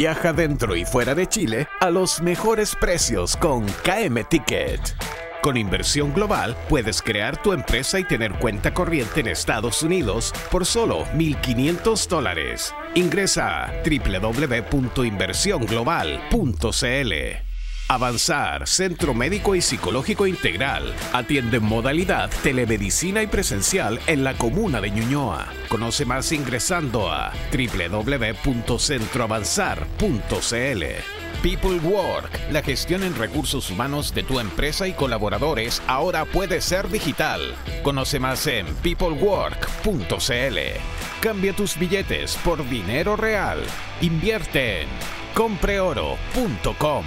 Viaja dentro y fuera de Chile a los mejores precios con KM Ticket. Con inversión global puedes crear tu empresa y tener cuenta corriente en Estados Unidos por solo 1.500 dólares. Ingresa a www.inversionglobal.cl. Avanzar, Centro Médico y Psicológico Integral. Atiende en modalidad telemedicina y presencial en la comuna de Ñuñoa. Conoce más ingresando a www.centroavanzar.cl. People Work, la gestión en recursos humanos de tu empresa y colaboradores ahora puede ser digital. Conoce más en peoplework.cl. Cambia tus billetes por dinero real. Invierte en compreoro.com.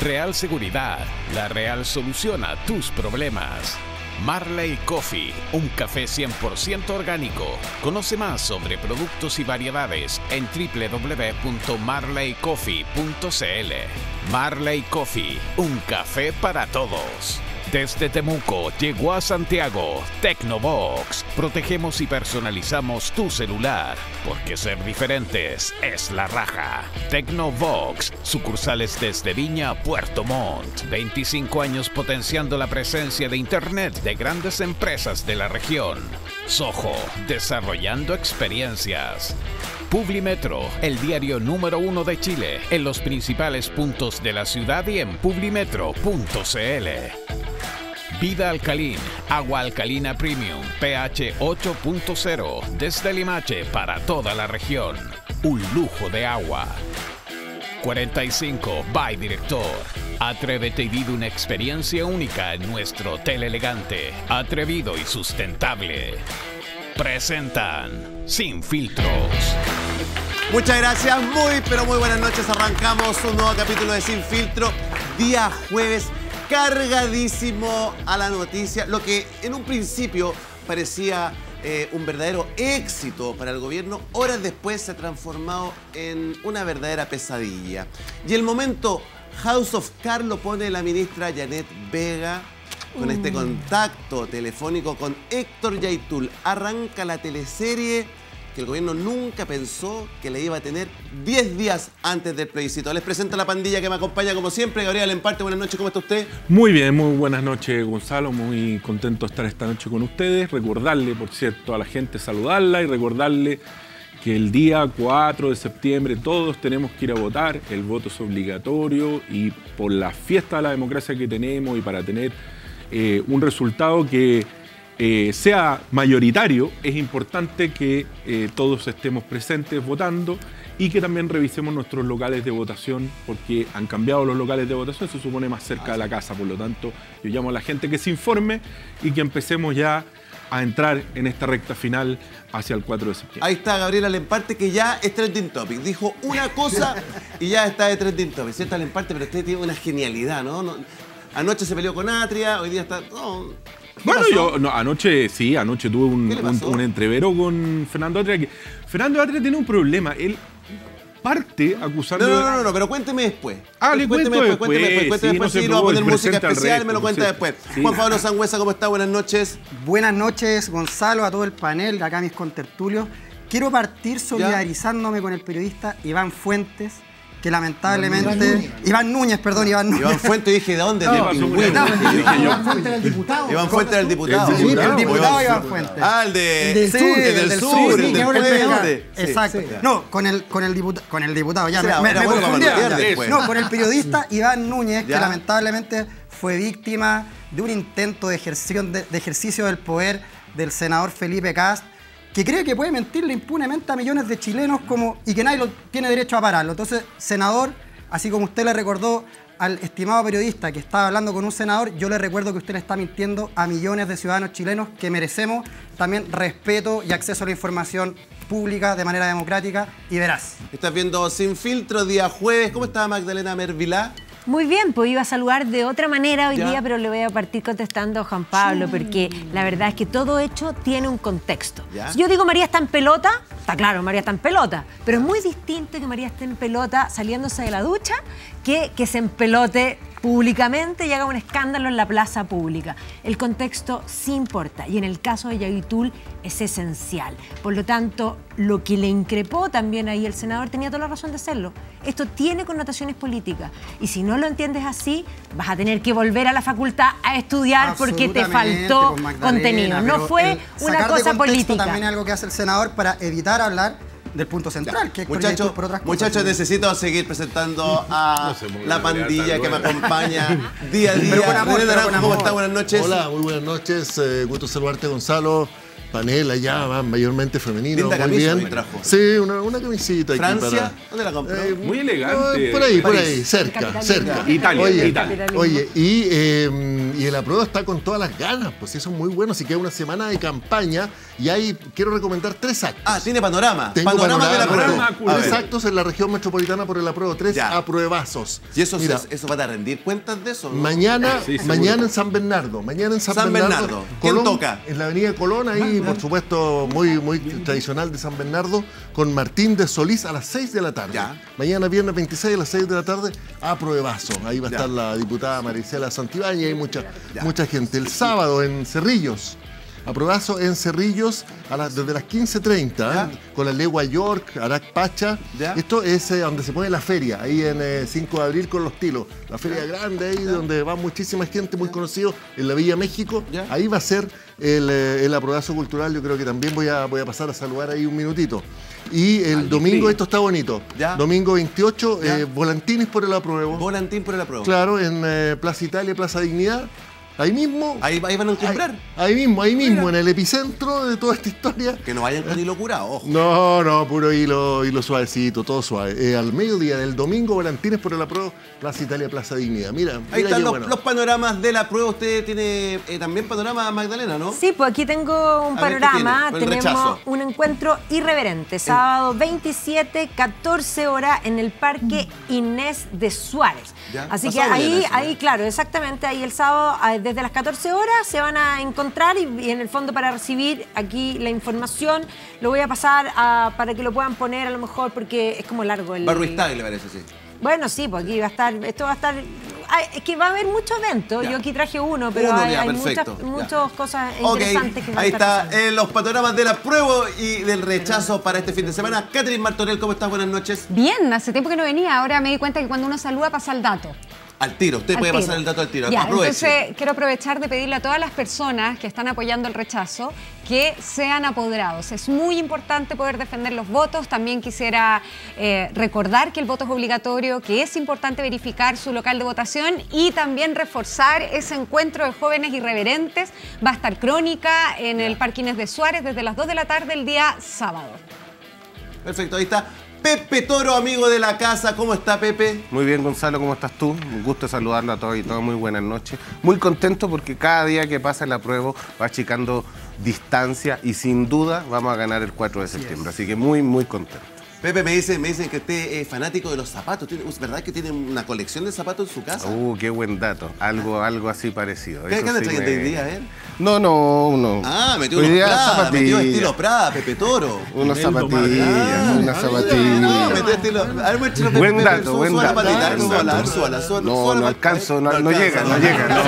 Real Seguridad, la real solución a tus problemas. Marley Coffee, un café 100% orgánico. Conoce más sobre productos y variedades en www.marleycoffee.cl. Marley Coffee, un café para todos. Desde Temuco llegó a Santiago Tecnobox. Protegemos y personalizamos tu celular, porque ser diferentes es la raja. Tecnobox, sucursales desde Viña Puerto Montt. 25 años potenciando la presencia de Internet de grandes empresas de la región. Soho, desarrollando experiencias. Publimetro, el diario número uno de Chile, en los principales puntos de la ciudad y en publimetro.cl. Vida Alcalín, agua alcalina premium, pH 8.0, desde Limache para toda la región. Un lujo de agua. 45 by Director. Atrévete y vive una experiencia única en nuestro hotel elegante, atrevido y sustentable. Presentan Sin Filtros. Muchas gracias, muy pero muy buenas noches. Arrancamos un nuevo capítulo de Sin Filtro, día jueves, cargadísimo a la noticia, lo que en un principio parecía eh, un verdadero éxito para el gobierno, horas después se ha transformado en una verdadera pesadilla. Y el momento House of Cards lo pone la ministra Janet Vega con este contacto telefónico con Héctor Yaitul. Arranca la teleserie que el gobierno nunca pensó que le iba a tener 10 días antes del plebiscito. Les presento la pandilla que me acompaña como siempre. Gabriel Emparte, buenas noches, ¿cómo está usted? Muy bien, muy buenas noches Gonzalo, muy contento de estar esta noche con ustedes. Recordarle, por cierto, a la gente saludarla y recordarle que el día 4 de septiembre todos tenemos que ir a votar, el voto es obligatorio y por la fiesta de la democracia que tenemos y para tener eh, un resultado que eh, sea mayoritario, es importante que eh, todos estemos presentes votando y que también revisemos nuestros locales de votación porque han cambiado los locales de votación, se supone más cerca de la casa, por lo tanto yo llamo a la gente que se informe y que empecemos ya a entrar en esta recta final hacia el 4 de septiembre. Ahí está Gabriela Lemparte que ya es trending topic. Dijo una cosa y ya está de trending topic. ¿Cierto Lemparte? Pero usted tiene una genialidad, ¿no? No- Anoche se peleó con Atria, hoy día está... no, ¿qué Bueno, pasó? yo no, anoche sí, anoche tuve un, ¿Qué le un- entrevero con Fernando Atria. Que, Fernando Atria tiene un problema. Él parte acusando. No, no, no, no, no, pero cuénteme después. Ah, le cuénteme cuento después, cuénteme después, después, cuénteme sí, no después, sí, lo va a poner música especial, resto, me lo cuenta después. Sí. Juan Pablo Sangüesa, ¿cómo está? Buenas noches. Buenas noches, Gonzalo, a todo el panel, acá mis contertulios. Quiero partir solidarizándome con el periodista Iván Fuentes, que lamentablemente... Iván Núñez, perdón, Iván Núñez. Iván Fuente, dije, ¿de dónde? Yo. Iván Fuente era el diputado. Iván Fuente era el diputado. El diputado, el diputado Iván Fuente. Ah, el de... El del sí, sur, el del sur, sí, el del ahora el puente. Sí. Exacto. Sí. No, con el, con el, diputa- con el diputado, ya me, me, confundí. No, con el periodista Iván Núñez, Ya. que lamentablemente fue víctima de un intento de ejercicio, de, de ejercicio del poder del senador Felipe Cast, que cree que puede mentirle impunemente a millones de chilenos como, y que nadie tiene derecho a pararlo. Entonces, senador, así como usted le recordó al estimado periodista que estaba hablando con un senador, yo le recuerdo que usted le está mintiendo a millones de ciudadanos chilenos que merecemos también respeto y acceso a la información pública de manera democrática y veraz. Estás viendo Sin Filtro, día jueves. ¿Cómo está Magdalena Mervilá? Muy bien, pues iba a saludar de otra manera hoy Ya. día, pero le voy a partir contestando a Juan Pablo, porque la verdad es que todo hecho tiene un contexto. Ya. Si yo digo María está en pelota, está claro, María está en pelota, pero es muy distinto que María esté en pelota saliéndose de la ducha que que se empelote públicamente y haga un escándalo en la plaza pública. El contexto sí importa y en el caso de Yaguitul es esencial. Por lo tanto, lo que le increpó también ahí el senador tenía toda la razón de hacerlo. Esto tiene connotaciones políticas y si no lo entiendes así, vas a tener que volver a la facultad a estudiar porque te faltó pues, contenido. No fue una cosa política. También es algo que hace el senador para evitar hablar del punto central, que es Muchachos, por otras cosas. muchachos, necesito seguir presentando a No la pandilla que me acompaña día a día. Pero con amor, René pero Naranjo, con ¿cómo está? Buenas noches. Hola, muy buenas noches. eh, gusto saludarte, Gonzalo. Panel allá, va, mayormente femenino. Linda muy bien. trajo. Sí, una, una camisita aquí ¿Francia? para. ¿Dónde la compró? Eh, Muy elegante. por ahí, por ahí, cerca, cerca. Italia. Italia, Oye, Italia. oye y, eh, y el apruebo está con todas las ganas, pues eso es muy bueno. Así que hay una semana de campaña y ahí quiero recomendar tres actos. Ah, tiene panorama. Tengo panorama, de la panorama, Tres actos en la región metropolitana por el apruebo, tres Ya. apruebazos. ¿Y eso, Mira, se- eso va a rendir cuentas de eso? no? Mañana, Sí, mañana en San Bernardo. Mañana en San, San Bernardo. ¿Quién Colón, toca? En la avenida Colón, ahí, por supuesto, muy, muy tradicional de San Bernardo, con Martín de Solís a las 6 de la tarde. Ya. Mañana, viernes 26 a las 6 de la tarde, a pruebazo. Ahí va a Ya. estar la diputada Maricela Santibáñez y mucha, Ya. mucha gente. El sábado en Cerrillos. A pruebazo en Cerrillos a las, desde las 15.30, Ya. ¿eh? con la legua York, Arac Pacha. Ya. Esto es eh, donde se pone la feria, ahí en eh, 5 de abril con los tilos. La feria grande ahí, donde va muchísima gente, muy conocido, en la Villa México. Ya. Ahí va a ser el, eh, el aprobazo cultural. Yo creo que también voy a, voy a pasar a saludar ahí un minutito. Y el domingo, esto está bonito. Ya. Domingo 28, Ya. eh, volantines por el apruebo. Volantín por el apruebo. Claro, en eh, Plaza Italia, Plaza Dignidad. Ahí mismo. Ahí, ahí van a comprar. Ahí, ahí mismo, ahí mismo, en el epicentro de toda esta historia. Que no vayan con hilo curado, ojo. No, no, puro hilo, hilo suavecito, todo suave. Eh, al mediodía del domingo, volantines por el apruebo, Plaza Italia, Plaza Dignidad. Mira, mira Ahí están los, bueno. los panoramas de la prueba. Usted tiene eh, también panorama, Magdalena, ¿no? Sí, pues aquí tengo un A ver, ¿qué panorama. Tenemos rechazo. un encuentro irreverente. Sábado 27, 14 horas en el Parque Inés de Suárez. Ya, Así que ahí, eso, ahí, claro, exactamente, ahí el sábado ah, desde las 14 horas se van a encontrar y, y en el fondo para recibir aquí la información lo voy a pasar a- para que lo puedan poner a lo mejor porque es como largo el... Barro Style, le parece, sí. Bueno, sí, pues aquí va a estar, esto va a estar, ay, es que va a haber muchos eventos, yo aquí traje uno, pero Uno, hay, ya, hay muchas, muchas cosas interesantes que van a ahí estar está eh, los panoramas de la prueba y del rechazo para este fin de semana. Catherine Martorell, ¿cómo estás? Buenas noches. Bien, hace tiempo que no venía, ahora me di cuenta que cuando uno saluda pasa el dato. Al tiro, usted Al puede tiro. pasar el dato al tiro. Ya, entonces quiero aprovechar de pedirle a todas las personas que están apoyando el rechazo que sean apoderados. Es muy importante poder defender los votos. También quisiera eh, recordar que el voto es obligatorio, que es importante verificar su local de votación y también reforzar ese encuentro de jóvenes irreverentes. Va a estar crónica en el Parque Inés de Suárez desde las 2 de la tarde el día sábado. Perfecto, ahí está. Pepe Toro, amigo de la casa. ¿Cómo está, Pepe? Muy bien, Gonzalo, ¿cómo estás tú? Un gusto saludarlo a todos y todas. Muy buenas noches. Muy contento porque cada día que pasa la prueba va achicando distancia y sin duda vamos a ganar el 4 de septiembre. Así que muy, muy contento. Pepe, me dicen, me dicen que usted es fanático de los zapatos. ¿Tiene- ¿Es verdad que tiene una colección de zapatos en su casa? Uh, qué buen dato. Algo, algo así parecido. ¿Qué Eso qué sí me- hoy día, eh? No, no, no. Ah, metió unos Prada, metió zapatillas. estilo Prada, Pepe Toro. Unas Ronaldo zapatillas, Maradona. unas No, zapatillas. metió estilo... A ver, muéstralo, Pepe, Buen dato, buen suba la dato. súbala, súbala, súbala, No, no alcanzo, no, no llega, no llega. No, No,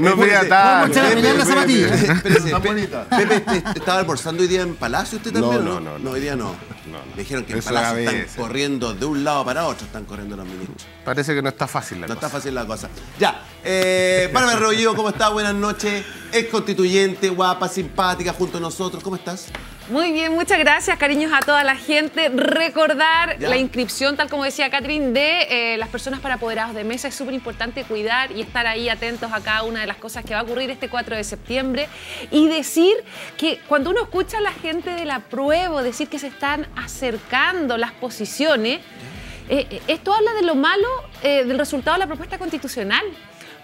no espérate. tanto. Pepe, zapatilla. Pepe, espérese, Tan Pe- bonita. Pepe, ¿te- te ¿estaba almorzando hoy día en Palacio usted también? No, no, no, no. hoy día no. No, no. Me dijeron que en Palacio están corriendo de un lado para otro, están corriendo los ministros. Parece que no está fácil la No cosa. está fácil la cosa. Ya, eh, Bárbara Rebolledo, ¿cómo estás? Buenas noches. Es constituyente, guapa, simpática, junto a nosotros. ¿Cómo estás? Muy bien, muchas gracias, cariños a toda la gente. Recordar Ya. la inscripción, tal como decía Catherine, de eh, las personas para apoderados de mesa. Es súper importante cuidar y estar ahí atentos a cada una de las cosas que va a ocurrir este 4 de septiembre. Y decir que cuando uno escucha a la gente de la prueba decir que se están acercando las posiciones, eh, eh, esto habla de lo malo eh, del resultado de la propuesta constitucional.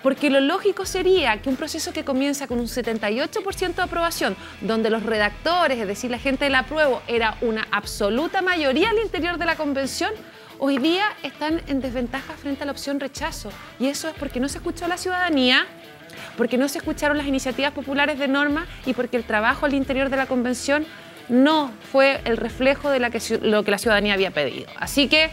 Porque lo lógico sería que un proceso que comienza con un 78% de aprobación, donde los redactores, es decir, la gente de la prueba, era una absoluta mayoría al interior de la convención, hoy día están en desventaja frente a la opción rechazo. Y eso es porque no se escuchó a la ciudadanía, porque no se escucharon las iniciativas populares de norma y porque el trabajo al interior de la convención no fue el reflejo de la lo que la ciudadanía había pedido. Así que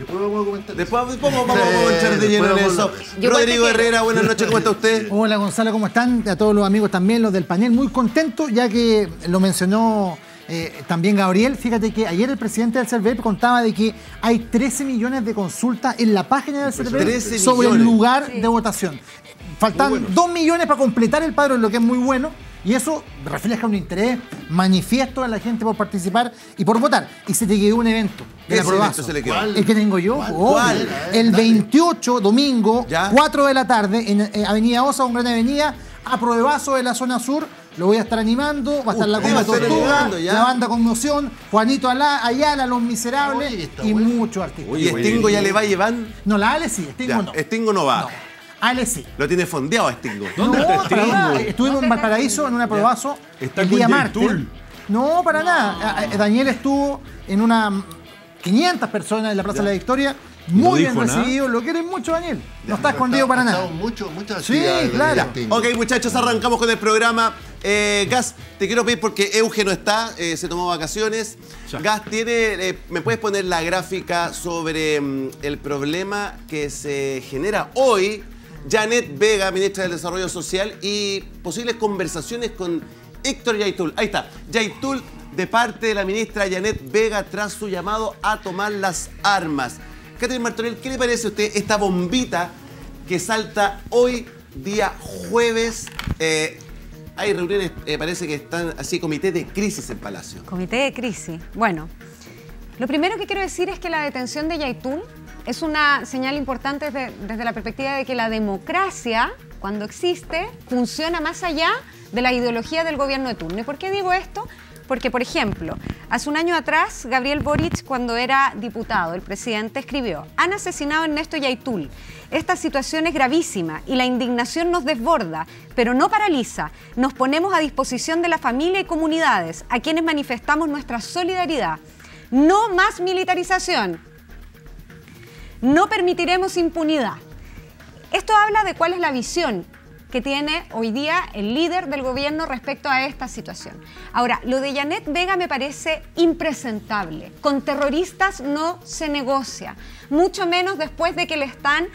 Después vamos a comentar. Después vamos, vamos, Sí, vamos a echar de lleno en eso. Rodrigo. Herrera, buenas noches, ¿cómo está usted? Hola Gonzalo, ¿cómo están? A todos los amigos también, los del panel, muy contento ya que lo mencionó eh, también Gabriel. Fíjate que ayer el presidente del CERVEP contaba de que hay 13 millones de consultas en la página del 13 CERVEP sobre el lugar de votación. Faltan 2 millones para completar el padrón, lo que es muy bueno. Y eso refleja un interés manifiesto de la gente por participar y por votar. Y se te quedó un evento. ¿Qué del ese aprobazo. evento se le quedó? El que tengo yo. ¿Cuál? obvio. ¿Cuál? El 28, domingo, ¿Ya? 4 de la tarde, en eh, Avenida Osa, un gran avenida, apruebazo de la zona sur. Lo voy a estar animando, va a estar la a Comba Tortuga, la banda Conmoción, Juanito Alá- Ayala, Los Miserables Oye, y bueno. muchos artistas. ¿Y Stingo ya le va a llevar? No, la Ale sí, Stingo Ya, no. Stingo no va. No, Ale sí. Lo tiene fondeado a Stingo. ¿Dónde no, está para Stingo? nada. Estuvimos en Valparaíso en un aprobazo Está el día martes. Tool. No, para nada. Eh, eh, Daniel estuvo en una 500 personas en la Plaza de la Victoria. No Muy bien nada. recibido. Lo quieren mucho, Daniel. No está escondido para nada. Mucho, muchas Sí, claro. Ok, muchachos, arrancamos con el programa. Eh, Gas, te quiero pedir porque Euge no está, eh, se tomó vacaciones. Ya. Gas, tiene, eh, ¿me puedes poner la gráfica sobre mm, el problema que se genera hoy? Janet Vega, ministra del Desarrollo Social, y posibles conversaciones con Héctor Yaitul. Ahí está, Yaitul de parte de la ministra Janet Vega tras su llamado a tomar las armas. Catherine Martorell, ¿qué le parece a usted esta bombita que salta hoy, día jueves? Eh, hay reuniones, eh, parece que están así, comité de crisis en Palacio. Comité de crisis. Bueno, lo primero que quiero decir es que la detención de Yaitul es una señal importante desde, la perspectiva de que la democracia, cuando existe, funciona más allá de la ideología del gobierno de turno. ¿Y por qué digo esto? Porque, por ejemplo, hace un año atrás, Gabriel Boric, cuando era diputado, el presidente escribió, han asesinado a Ernesto Yaitul. Esta situación es gravísima y la indignación nos desborda, pero no paraliza. Nos ponemos a disposición de la familia y comunidades, a quienes manifestamos nuestra solidaridad. No más militarización. No permitiremos impunidad. Esto habla de cuál es la visión que tiene hoy día el líder del gobierno respecto a esta situación. Ahora, lo de Janet Vega me parece impresentable. Con terroristas no se negocia, mucho menos después de que le están,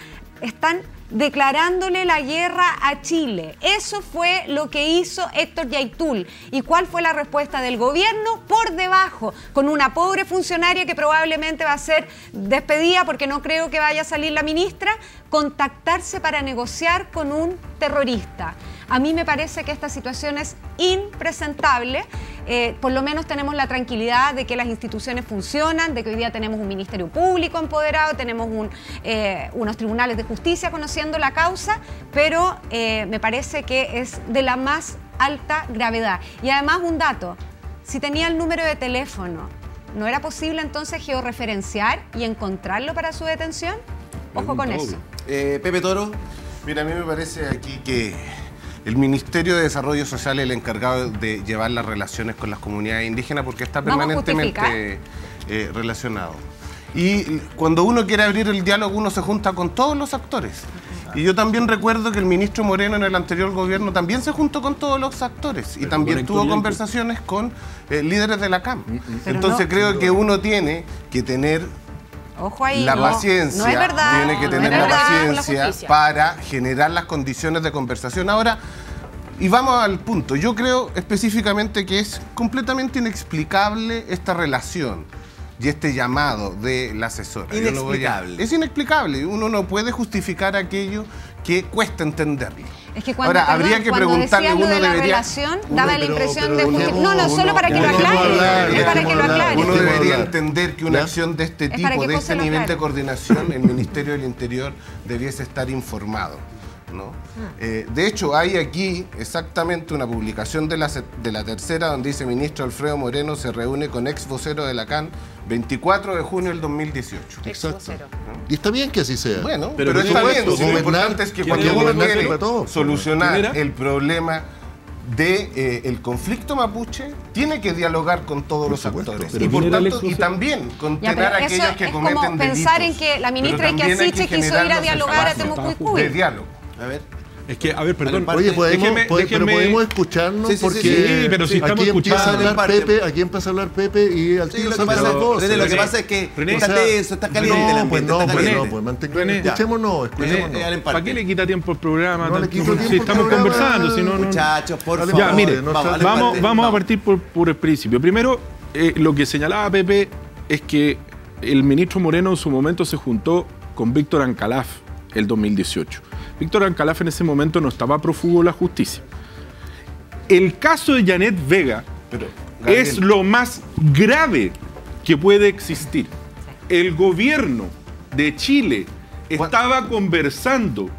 están declarándole la guerra a Chile. Eso fue lo que hizo Héctor Yaitul. ¿Y cuál fue la respuesta del gobierno? Por debajo, con una pobre funcionaria que probablemente va a ser despedida porque no creo que vaya a salir la ministra, contactarse para negociar con un terrorista. A mí me parece que esta situación es impresentable. Eh, por lo menos tenemos la tranquilidad de que las instituciones funcionan, de que hoy día tenemos un Ministerio Público empoderado, tenemos un, eh, unos tribunales de justicia conociendo la causa, pero eh, me parece que es de la más alta gravedad. Y además un dato, si tenía el número de teléfono, ¿no era posible entonces georreferenciar y encontrarlo para su detención? Ojo con eso. Eh, Pepe Toro, Mira, a mí me parece aquí que el Ministerio de Desarrollo Social es el encargado de llevar las relaciones con las comunidades indígenas porque está permanentemente eh, relacionado. Y cuando uno quiere abrir el diálogo, uno se junta con todos los actores. Y yo también recuerdo que el ministro Moreno en el anterior gobierno también se juntó con todos los actores y Pero también tuvo conversaciones con eh, líderes de la CAM. Pero Entonces no- creo que uno tiene que tener Ojo ahí. la no, paciencia, No es verdad. tiene que tener la verdad. con la paciencia para generar las condiciones de conversación. Ahora, y vamos al punto, yo creo específicamente que es completamente inexplicable esta relación y este llamado de la asesora. Yo lo voy a- Inexplicable. Es inexplicable, uno no puede justificar aquello que cuesta entenderlo. Es que cuando, Ahora, perdón, habría que cuando preguntarle, uno de la debería... relación, uno- daba la impresión pero de uno- justi- No, no, uno- solo para que lo aclare. hablar, es para que lo aclare. Uno debería entender que una ¿Ya? acción de este tipo, de este nivel de coordinación, el Ministerio del Interior debiese estar informado. ¿no? Eh, de hecho, hay aquí exactamente una publicación de la, de la tercera donde dice ministro Alfredo Moreno se reúne con ex vocero de la CAN 24 de junio del 2018. Exacto. Y está bien que así sea. Bueno, Pero pero, por está bien. Lo importante es que ¿quién cuando uno quiere para todos. ¿Quién solucionar el problema de eh, el conflicto mapuche tiene que dialogar con todos los supuesto. actores y por ¿quién era el tanto y también Ya, pero a aquellos que es cometen como pensar en delitos. que la ministra Iquiasiche quiso ir a los dialogar a Temucuicui. de diálogo. a ver. Es que, a ver, perdón. Oye, podemos, déjeme- pod- pero podemos escucharnos Sí, sí, sí, porque sí, pero si estamos aquí empieza a hablar. Pepe, aquí empieza a hablar Pepe y al tiro lo que salta pasa, la voz. René, lo que pasa es que René, está tenso, está caliente no, el pues no, pues no, pues escuchémonos, escuchémonos. ¿Para qué le quita tiempo al programa? No le Tanto- quito tiempo si estamos conversando, si no. Muchachos, por favor. Ya, mire, sale- vamos, a partir por, por el principio. Primero, eh, lo que señalaba Pepe es que el ministro Moreno en su momento se juntó con Víctor Ancalaf el 2018. Víctor Ancalaf en ese momento no estaba prófugo de la justicia. El caso de Janet Vega Pero, es lo más grave que puede existir. El gobierno de Chile estaba conversando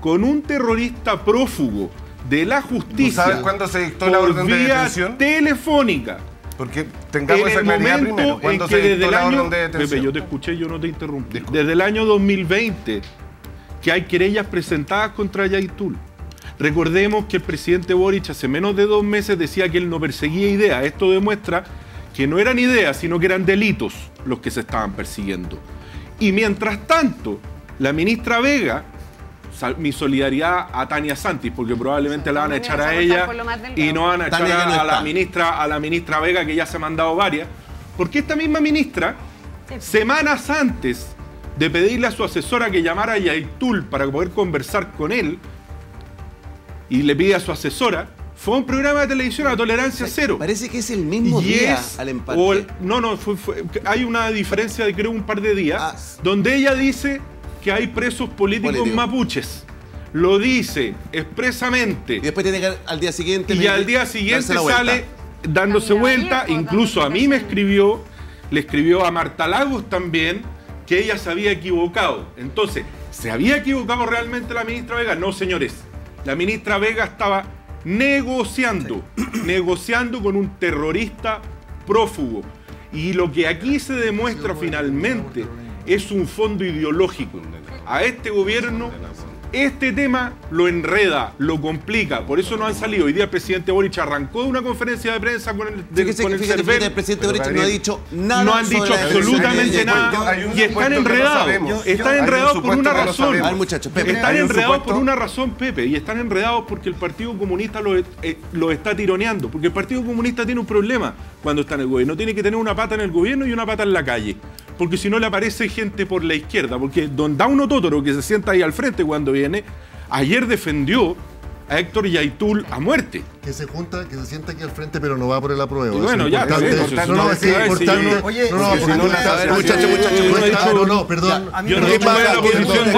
con un terrorista prófugo de la justicia sabes cuándo se dictó la orden de vía detención? telefónica. Porque tengamos En esa el momento primero. en ¿Cuándo que se desde el la año orden de detención? Pepe, yo te escuché, yo no te interrumpí. Desde el año 2020 que hay querellas presentadas contra Yaitul. Recordemos que el presidente Boric hace menos de dos meses decía que él no perseguía ideas. Esto demuestra que no eran ideas, sino que eran delitos los que se estaban persiguiendo. Y mientras tanto, la ministra Vega, mi solidaridad a Tania Santis, porque probablemente la van a echar a ella y no van a echar no a, a la ministra, a la ministra Vega, que ya se ha mandado varias. Porque esta misma ministra, semanas antes de pedirle a su asesora que llamara a Yaitul para poder conversar con él, y le pide a su asesora, fue un programa de televisión a tolerancia cero. Parece que es el mismo Y día es- al empate. o el- no, no, fue- fue- hay una diferencia de creo un par de días, Ah. donde ella dice que hay presos políticos mapuches. Lo dice expresamente. Y después tiene que al día siguiente. Y al día siguiente sale dándose vuelta, Vallejo, incluso a mí me escribió, le escribió a Marta Lagos también, que ella se había equivocado. Entonces, ¿se había equivocado realmente la ministra Vega? No, señores. La ministra Vega estaba negociando, negociando con un terrorista prófugo. Y lo que aquí se demuestra finalmente es un fondo ideológico. A este gobierno este tema lo enreda, lo complica, por eso no han salido. Hoy día el presidente Boric arrancó de una conferencia de prensa con el, de- Fíjese, con el fíjate, el presidente Boric no ha dicho nada. No han sobre dicho absolutamente nada y están no enredados. Están enredados por una no razón. Pepe, Están enredados supuesto- por una razón, Pepe, y están enredados porque el Partido Comunista los lo está tironeando. Porque el Partido Comunista tiene un problema cuando está en el gobierno. Tiene que tener una pata en el gobierno y una pata en la calle. Porque si no le aparece gente por la izquierda. Porque don Dauno Totoro, que se sienta ahí al frente cuando viene, ayer defendió a Héctor Yaitul a muerte. Que se junta, que se sienta aquí al frente, pero no va por el apruebo. Y Eso bueno, es ya, importante. pero eso, no, no, eso, es eso, eso, importante. yo- Oye, no, no, no no, muchachos, yo no no, no, perdón. a mí Yo no me la posición de,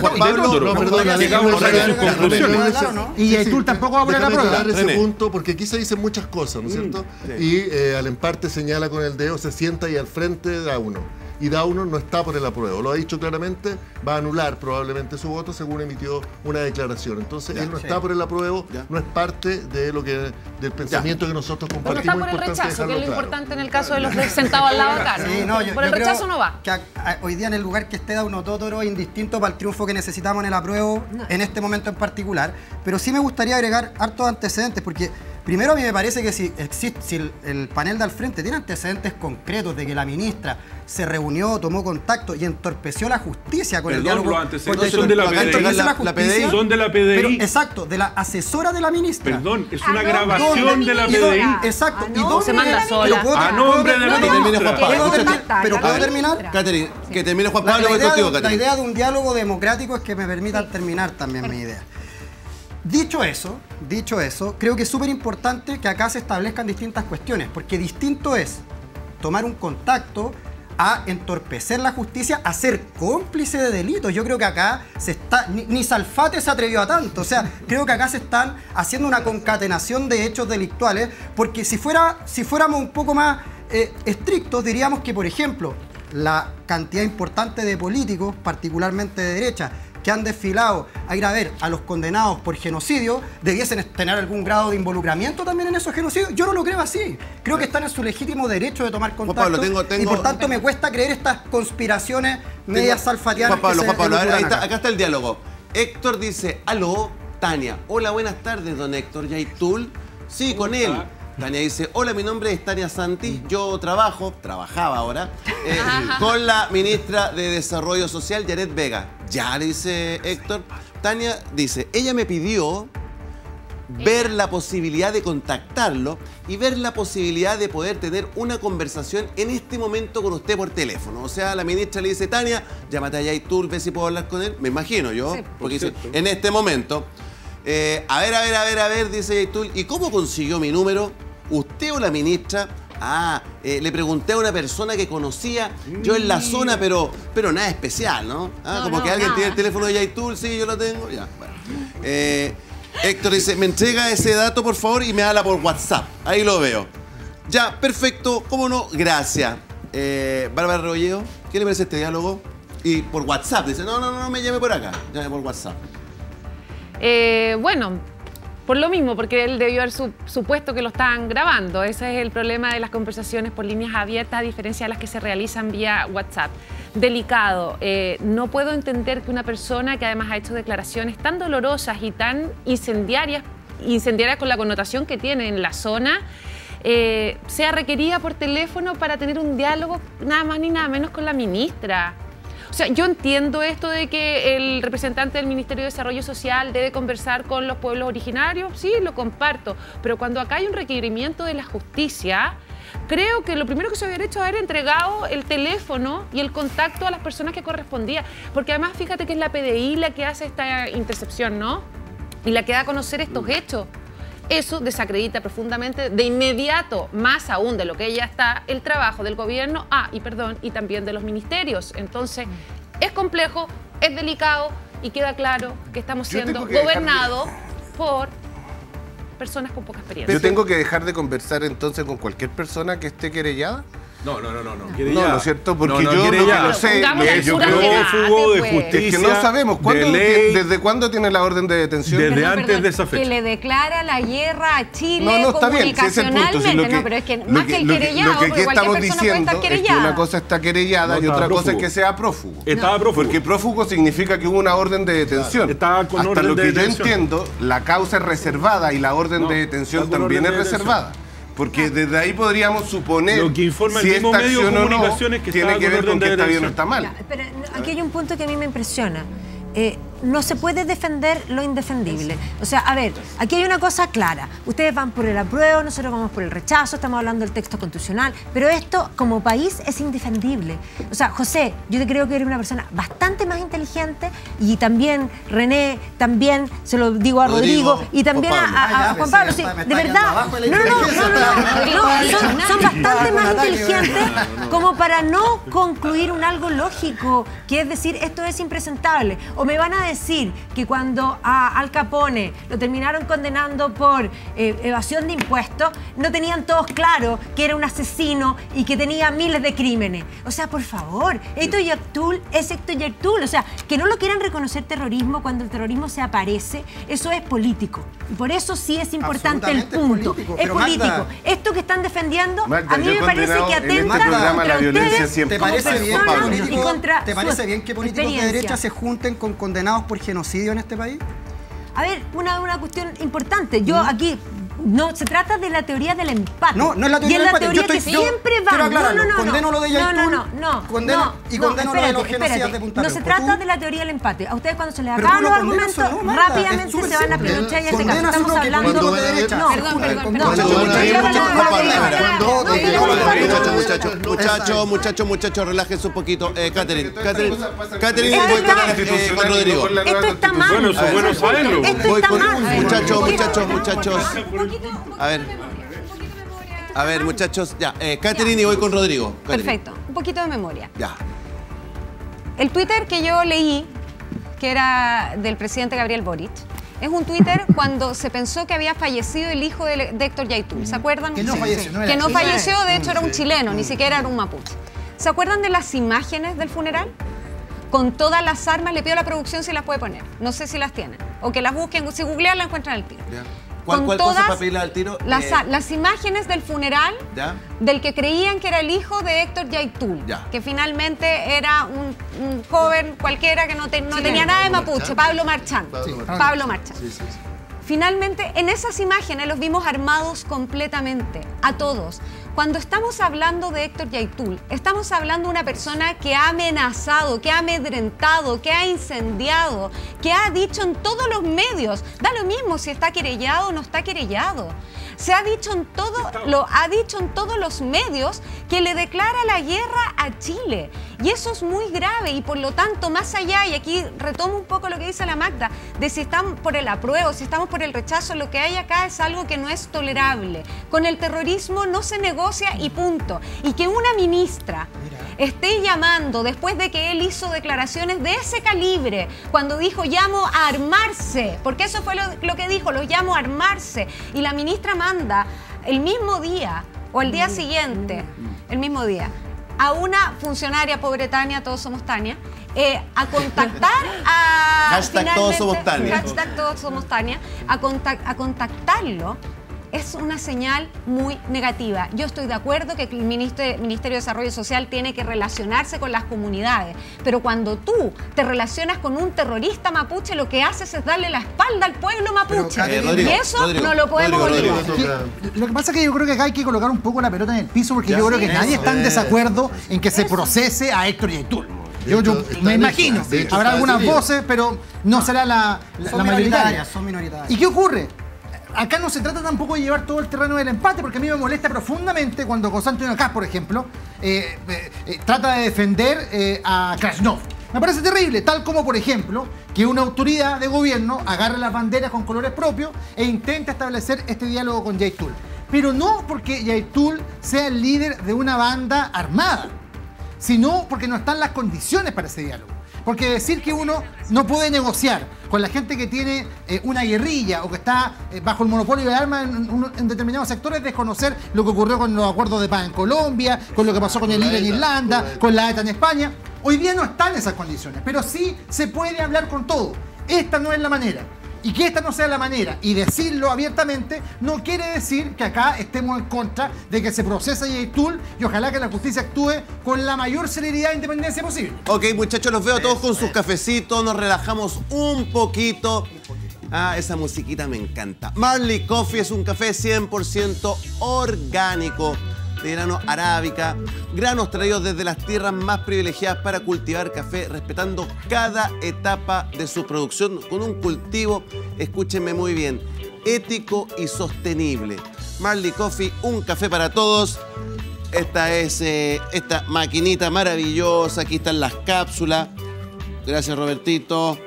Juan de Pablo, no, perdón, Llegamos a sus conclusiones. ¿no? Y Yaitul tampoco va a poner la déjame prueba. aclarar ese punto, porque aquí se dicen muchas cosas, ¿no es cierto? Y eh, al emparte señala con el dedo, se sienta ahí al frente de uno. Y Dauno no está por el apruebo, lo ha dicho claramente, va a anular probablemente su voto según emitió una declaración. Entonces él no está por el apruebo, Ya. no es parte de lo que del pensamiento que nosotros Pero compartimos. está por el importante rechazo, que es lo claro. importante en el caso de los sentados al lado acá. ¿no? Sí, no, yo- por el rechazo no va. Que a- a- hoy día en el lugar que esté Dauno Totoro es indistinto para el triunfo que necesitamos en el apruebo en este momento en particular. Pero sí me gustaría agregar hartos antecedentes, porque primero a mí me parece que si, existe, si el, el panel de al frente tiene antecedentes concretos de que la ministra se reunió, tomó contacto y entorpeció la justicia con el Perdón, diálogo. los antecedentes son de la PDI. la La- la justicia, PDI. Son de la PDI. pero, exacto, de la asesora de la ministra. Perdón, es una grabación de de la PDI. Exacto. Ah, ¿Y no, dónde- se manda pero sola. puedo- A nombre de la puedo- Que termine Juan ministra. ¿Pero puedo terminar? Catherine, que termine Juan La, Pablo, la voy idea contigo, de, la Catherine. idea de un diálogo democrático es que me permita terminar también mi idea. Dicho eso, dicho eso, creo que es súper importante que acá se establezcan distintas cuestiones, porque distinto es tomar un contacto a entorpecer la justicia, a ser cómplice de delitos. Yo creo que acá se está, ni, Salfate se atrevió a tanto. O sea, creo que acá se están haciendo una concatenación de hechos delictuales, porque si, fuera, si fuéramos un poco más eh, estrictos, diríamos que, por ejemplo, la cantidad importante de políticos, particularmente de derecha, que han desfilado a ir a ver a los condenados por genocidio, debiesen tener algún grado de involucramiento también en esos genocidios. Yo no lo creo así. Creo que están en su legítimo derecho de tomar contacto. Pablo, tengo- Y tengo- por tanto me cuesta creer estas conspiraciones medias salfatianas. Juan Pablo, que Juan se Pablo, a ver, ahí elucubran está, acá. está el diálogo. Héctor dice, aló, Tania. Hola, buenas tardes, don Héctor. ¿Yaitul? Sí, con él. Tania dice, hola, mi nombre es Tania Santi, yo trabajo, trabajaba ahora, eh, con la ministra de Desarrollo Social, Janet Vega. Ya, le dice Héctor, Tania dice, ella me pidió ver la posibilidad de contactarlo y ver la posibilidad de poder tener una conversación en este momento con usted por teléfono. O sea, la ministra le dice, Tania, llámate a Yaitul, ve si puedo hablar con él. Me imagino yo, Sí. porque dice, en este momento. eh, a ver, a ver, a ver, a ver, dice Yaitul, ¿y cómo consiguió mi número? ¿Usted o la ministra? Ah, eh, le pregunté a una persona que conocía yo en la zona, pero, pero nada especial, ¿no? Ah, No, como no, que alguien nada. tiene el teléfono de Yaitul, sí, yo lo tengo, ya, bueno. Eh, Héctor dice, me entrega ese dato por favor y me habla por WhatsApp. Ahí lo veo. Ya, perfecto, cómo no, gracias. Eh, Bárbara Rebolledo, ¿qué le parece este diálogo? Y por WhatsApp, dice, no, no, no, no me llame por acá, llame por WhatsApp. Eh, bueno, por lo mismo, porque él debió haber su- supuesto que lo estaban grabando. Ese es el problema de las conversaciones por líneas abiertas, a diferencia de las que se realizan vía WhatsApp. Delicado. Eh, no puedo entender que una persona que además ha hecho declaraciones tan dolorosas y tan incendiarias, incendiarias con la connotación que tiene en la zona, eh, sea requerida por teléfono para tener un diálogo nada más ni nada menos con la ministra. O sea, yo entiendo esto de que el representante del Ministerio de Desarrollo Social debe conversar con los pueblos originarios, sí, lo comparto, pero cuando acá hay un requerimiento de la justicia, creo que lo primero que se hubiera hecho es haber entregado el teléfono y el contacto a las personas que correspondía, porque además fíjate que es la PDI la que hace esta intercepción, ¿no? Y la que da a conocer estos hechos. Eso desacredita profundamente de inmediato, más aún de lo que ya está, el trabajo del gobierno, ah, y perdón, y también de los ministerios. Entonces, es complejo, es delicado y queda claro que estamos siendo de- gobernados por personas con poca experiencia. Yo tengo que dejar de conversar entonces con cualquier persona que esté querellada. No, no, no, no. No, No, ¿no es cierto? Porque yo lo que no sé, Pongamos lo que el yo creo prófugo de justicia. es que no sabemos ¿cuándo de ley, desde cuándo tiene la orden de detención. Desde Perdón, antes perdón, de esa fecha. Que le declara la guerra a Chile No, no, está bien, si es el punto. comunicacionalmente. si lo que- no, pero es que lo más que, el lo querellado, lo que porque aquí cualquier estamos diciendo es que querellada. una cosa está querellada No, y otra cosa es prófugo. que sea prófugo. Estaba prófugo. Porque prófugo significa que hubo una orden de detención. Estaba con Hasta orden lo que yo entiendo, la causa es reservada y la orden No, de detención también es reservada. Porque desde ahí podríamos suponer Lo que informa el si mismo esta medio de acción o no comunicación es que tiene que ver con que de está bien o está mal. Ya, pero no, aquí hay un punto que a mí me impresiona. Eh, no se puede defender lo indefendible. O sea, a ver, aquí hay una cosa clara. Ustedes van por el apruebo, nosotros vamos por el rechazo, estamos hablando del texto constitucional, pero esto como país es indefendible. O sea, José, yo te creo que eres una persona bastante más inteligente y también René, también se lo digo a Rodrigo, Rodrigo, y también Juan a, Juan Pablo. sí, de verdad. No, no, no, no, inteligencia. no, no, son, son bastante más inteligentes como para no concluir un algo lógico, que es decir, esto es impresentable. O me van a decir que cuando a Al Capone lo terminaron condenando por eh, evasión de impuestos, no tenían todos claro que era un asesino y que tenía miles de crímenes. O sea, por favor, Héctor Yartul es Héctor Yartul. O sea, que no lo quieran reconocer terrorismo cuando el terrorismo se aparece, eso es político. Y por eso sí es importante el punto. político. Es político. Magda- Esto que están defendiendo, Magda, a mí me parece que este atenta programa contra la violencia ustedes siempre. ¿Te como parece bien, que personas políticos- y contra ¿Te parece bien que políticos de derecha se junten con condenados por genocidio en este país? A ver, una, una cuestión importante. Yo aquí no se trata de la teoría del empate. No, no es la teoría y es del la empate. teoría Yo que estoy- yo siempre va. No, no, no, Condeno no. lo de no, no, Yaitul, no, no, condeno- no, y no, condeno lo de los genocidas de Punta No se trata de la teoría del empate. A ustedes cuando se les acaban los argumentos, rápidamente se van a peluchar y en este caso estamos hablando perdón, perdón, no, Muchachos, muchachos, muchachos, Muchachos, no, muchachos, muchachos, muchachos, relájense un poquito. Eh, Catherine, Catherine, Catherine, con voy la con, Rodrigo. Esto está mal. Bueno, eso es bueno saberlo. Esto Voy está con- mal. muchachos, muchachos, muchachos. Un poquito- un poquito A ver. de memoria, un poquito de memoria. A ver, muchachos, ya. Eh, Catherine y voy con Rodrigo. Catherine. Perfecto, un poquito de memoria. Ya. El Twitter que yo leí, que era del presidente Gabriel Boric, es un Twitter cuando se pensó que había fallecido el hijo de, de Héctor Yaitul. ¿Se acuerdan? Que no falleció, no era Que no chileno. falleció, de hecho era un chileno, ni siquiera era un mapuche. ¿Se acuerdan de las imágenes del funeral? Con todas las armas, le pido a la producción si las puede poner. No sé si las tienen. O que las busquen, si googlean la encuentran al tiro. Ya. ¿Cuál, Con cuál cosa todas para pedirle al tiro? Las, Eh, las imágenes del funeral ¿Ya? del que creían que era el hijo de Héctor Yaitul, Ya. que finalmente era un, un joven cualquiera que no, te- no tenía nada de mapuche, Pablo Marchán. Pablo. Pablo. Sí, sí, sí. Finalmente, en esas imágenes los vimos armados completamente, a todos. Cuando estamos hablando de Héctor Yaitul, estamos hablando de una persona que ha amenazado, que ha amedrentado, que ha incendiado, que ha dicho en todos los medios, da lo mismo si está querellado o no está querellado. Se ha dicho en todo, lo ha dicho en todos los medios que le declara la guerra a Chile. Y eso es muy grave y por lo tanto, más allá, y aquí retomo un poco lo que dice la Magda, de si estamos por el apruebo, si estamos por el rechazo, lo que hay acá es algo que no es tolerable. Con el terrorismo no se negocia y punto. Y que una ministra esté llamando, después de que él hizo declaraciones de ese calibre, cuando dijo llamo a armarse, porque eso fue lo, lo que dijo, lo llamo a armarse, y la ministra manda el mismo día o el día siguiente, el mismo día, a una funcionaria, pobre Tania, todos somos Tania, eh, a contactar a... Hashtag todos somos Tania. Hashtag todos somos Tania, a, contac- a contactarlo es una señal muy negativa. Yo estoy de acuerdo que el Ministerio, Ministerio de Desarrollo Social tiene que relacionarse con las comunidades, pero cuando tú te relacionas con un terrorista mapuche, lo que haces es darle la espalda al pueblo mapuche. Y Rodrigo, eso Rodrigo, no lo podemos Rodrigo, olvidar. Lo que pasa es que yo creo que acá hay que colocar un poco la pelota en el piso porque yo creo que nadie está en es. desacuerdo en que se procese a Héctor Yaitul. Yo, yo me imagino, hecho, habrá algunas decidido. voces, pero no será la, la, Son la mayoritaria. minoritarias, son minoritarias. ¿Y qué ocurre? Acá no se trata tampoco de llevar todo el terreno del empate, porque a mí me molesta profundamente cuando José Antonio Caz, por ejemplo, eh, eh, eh, trata de defender a Krasnov. Me parece terrible, tal como, por ejemplo, que una autoridad de gobierno agarre las banderas con colores propios e intente establecer este diálogo con Yaitul. Pero no porque Yaitul sea el líder de una banda armada sino porque no están las condiciones para ese diálogo. Porque decir que uno no puede negociar con la gente que tiene eh, una guerrilla o que está eh, bajo el monopolio de armas en, en determinados sectores es desconocer lo que ocurrió con los acuerdos de paz en Colombia, con lo que pasó con el IRA en Irlanda, con la ETA en España. Hoy día no están esas condiciones, pero sí se puede hablar con todo. Esta no es la manera. Y que esta no sea la manera y decirlo abiertamente no quiere decir que acá estemos en contra de que se procese a Yaitul y ojalá que la justicia actúe con la mayor celeridad e independencia posible. Ok, muchachos, los veo a todos con sus cafecitos, nos relajamos un poquito. Ah, esa musiquita me encanta. Marley Coffee es un café 100% orgánico, de grano arábica, granos traídos desde las tierras más privilegiadas para cultivar café, respetando cada etapa de su producción con un cultivo, escúchenme muy bien, ético y sostenible. Marley Coffee, un café para todos. Esta es eh, esta maquinita maravillosa. Aquí están las cápsulas. Gracias, Robertito.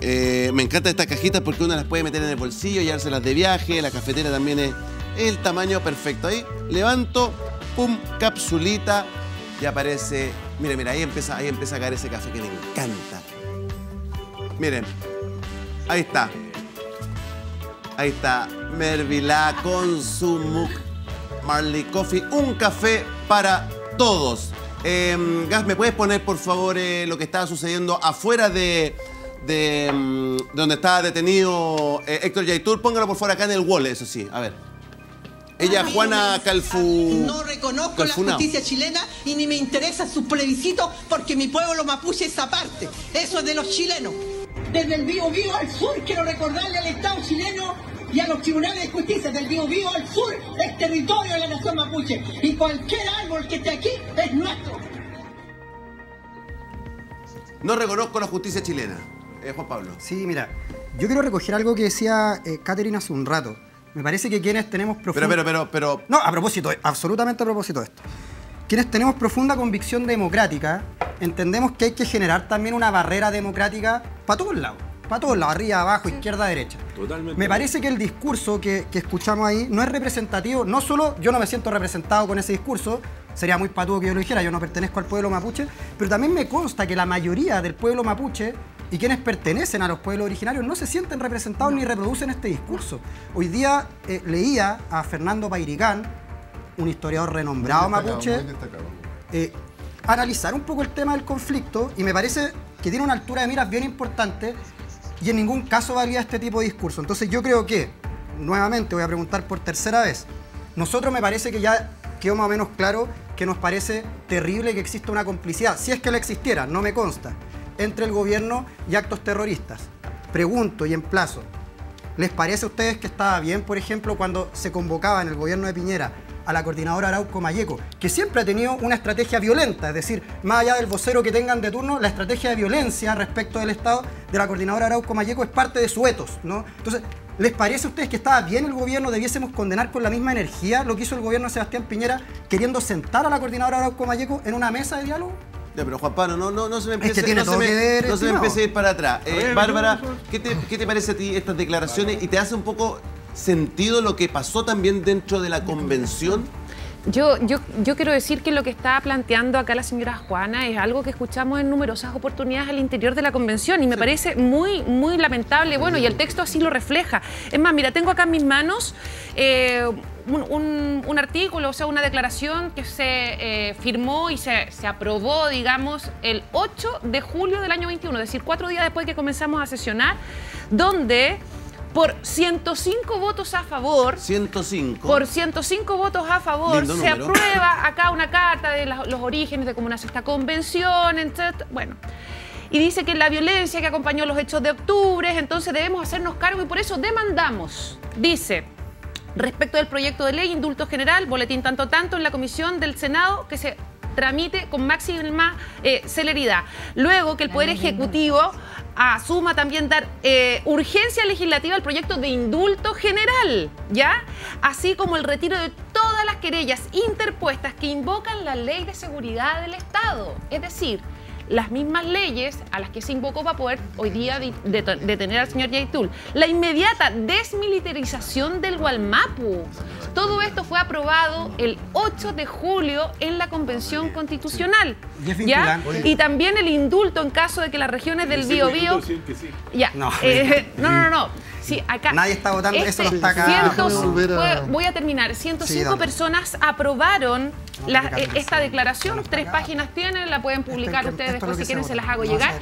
Eh, me encantan estas cajitas porque uno las puede meter en el bolsillo, llevárselas de viaje. La cafetera también es el tamaño perfecto. Ahí levanto, pum, capsulita y aparece. Mire, mira, ahí empieza, ahí empieza a caer ese café que me encanta. Miren, ahí está. Ahí está, Mervilá con su Muk Marley Coffee, un café para todos. Eh, Gas, ¿me puedes poner por favor eh, lo que estaba sucediendo afuera de, de, de donde estaba detenido eh, Héctor Yaitul? Póngalo por favor acá en el wall, eso sí, a ver. Ella, Juana Calfu... No reconozco la justicia chilena y ni me interesa su plebiscito porque mi pueblo mapuche es aparte. Eso es de los chilenos. Desde el Bío Bío al sur quiero recordarle al Estado chileno y a los tribunales de justicia del Bío Bío al sur es territorio de la nación mapuche y cualquier árbol que esté aquí es nuestro. No reconozco la justicia chilena. Eh, Juan Pablo. Sí, mira, yo quiero recoger algo que decía eh, Catherine hace un rato. Me parece que quienes tenemos Pero, profunda... pero, pero, pero... No, a propósito, absolutamente a propósito de esto. Quienes tenemos profunda convicción democrática, entendemos que hay que generar también una barrera democrática para todos lados. Para todos lados, arriba, abajo, izquierda, derecha. Totalmente. Me parece que el discurso que, que escuchamos ahí no es representativo, no solo yo no me siento representado con ese discurso, sería muy patudo que yo lo dijera, yo no pertenezco al pueblo mapuche, pero también me consta que la mayoría del pueblo mapuche y quienes pertenecen a los pueblos originarios no se sienten representados ni reproducen este discurso. Hoy día eh, leía a Fernando Pairicán, un historiador renombrado Muy mapuche, muy eh, analizar un poco el tema del conflicto y me parece que tiene una altura de miras bien importante y en ningún caso valía este tipo de discurso. Entonces yo creo que, nuevamente voy a preguntar por tercera vez, nosotros me parece que ya quedó más o menos claro que nos parece terrible que exista una complicidad, si es que la existiera, no me consta, entre el gobierno y actos terroristas. Pregunto y emplazo, ¿Les parece a ustedes que estaba bien, por ejemplo, cuando se convocaba en el gobierno de Piñera a la coordinadora Arauco Mayeco, que siempre ha tenido una estrategia violenta, es decir, más allá del vocero que tengan de turno, la estrategia de violencia respecto del Estado de la coordinadora Arauco Mayeco es parte de su etos, ¿no? Entonces, ¿les parece a ustedes que estaba bien el gobierno, debiésemos condenar con la misma energía lo que hizo el gobierno de Sebastián Piñera queriendo sentar a la coordinadora Arauco Mayeco en una mesa de diálogo? Ya, pero Juan Pablo, no, no, no se me empiece, no se me, que ver, no se me estimado. empiece a ir para atrás. Eh, ver, Bárbara. ¿qué te, qué te parece a ti estas declaraciones? ¿Y te hace un poco sentido lo que pasó también dentro de la convención? Yo, yo, yo quiero decir que lo que está planteando acá la señora Juana es algo que escuchamos en numerosas oportunidades al interior de la convención y me parece muy, muy lamentable. Bueno, y el texto así lo refleja. Es más, mira, tengo acá en mis manos eh, un, un- un artículo, o sea, una declaración que se eh, firmó y se, se aprobó, digamos, el 8 de julio del año 21, es decir, cuatro días después que comenzamos a sesionar, donde por 105 votos a favor 105. por 105 votos a favor Lindo se número. aprueba acá una carta de la- los orígenes de cómo nace esta convención, etc. Bueno. Y dice que la violencia que acompañó los hechos de octubre, entonces debemos hacernos cargo y por eso demandamos. Dice, respecto del proyecto de ley, indulto general, boletín tanto tanto en la comisión del Senado que se tramite con máxima eh, celeridad. Luego que el Poder Ejecutivo asuma también dar eh, urgencia legislativa al proyecto de indulto general, ¿ya? Así como el retiro de todas las querellas interpuestas que invocan la ley de seguridad del Estado. Es decir, las mismas leyes a las que se invocó para poder hoy día detener al señor Yaitul. La inmediata desmilitarización del Gualmapu. Todo esto fue aprobado el 8 de julio en la Convención Constitucional. ¿ya? Y también el indulto en caso de que las regiones del Biobío... Ya. No. eh, no, no, no. Sí, acá. Nadie está votando, eso no está acá. cientos- voy- voy a terminar. 105 dale. personas aprobaron la- eh, esta declaración. Tres acá. páginas tienen, la pueden publicar ustedes después si quieren, se se las hago No, llegar.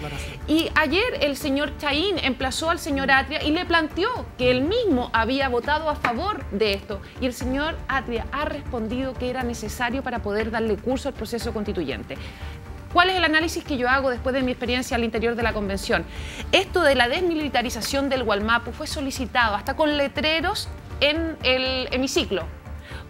Y ayer el señor Chaín emplazó al señor Atria y le planteó que él mismo había votado a favor de esto. Y el señor Atria ha respondido que era necesario para poder darle curso al proceso constituyente. ¿Cuál es el análisis que yo hago después de mi experiencia al interior de la convención? Esto de la desmilitarización del Gualmapu fue solicitado hasta con letreros en el hemiciclo.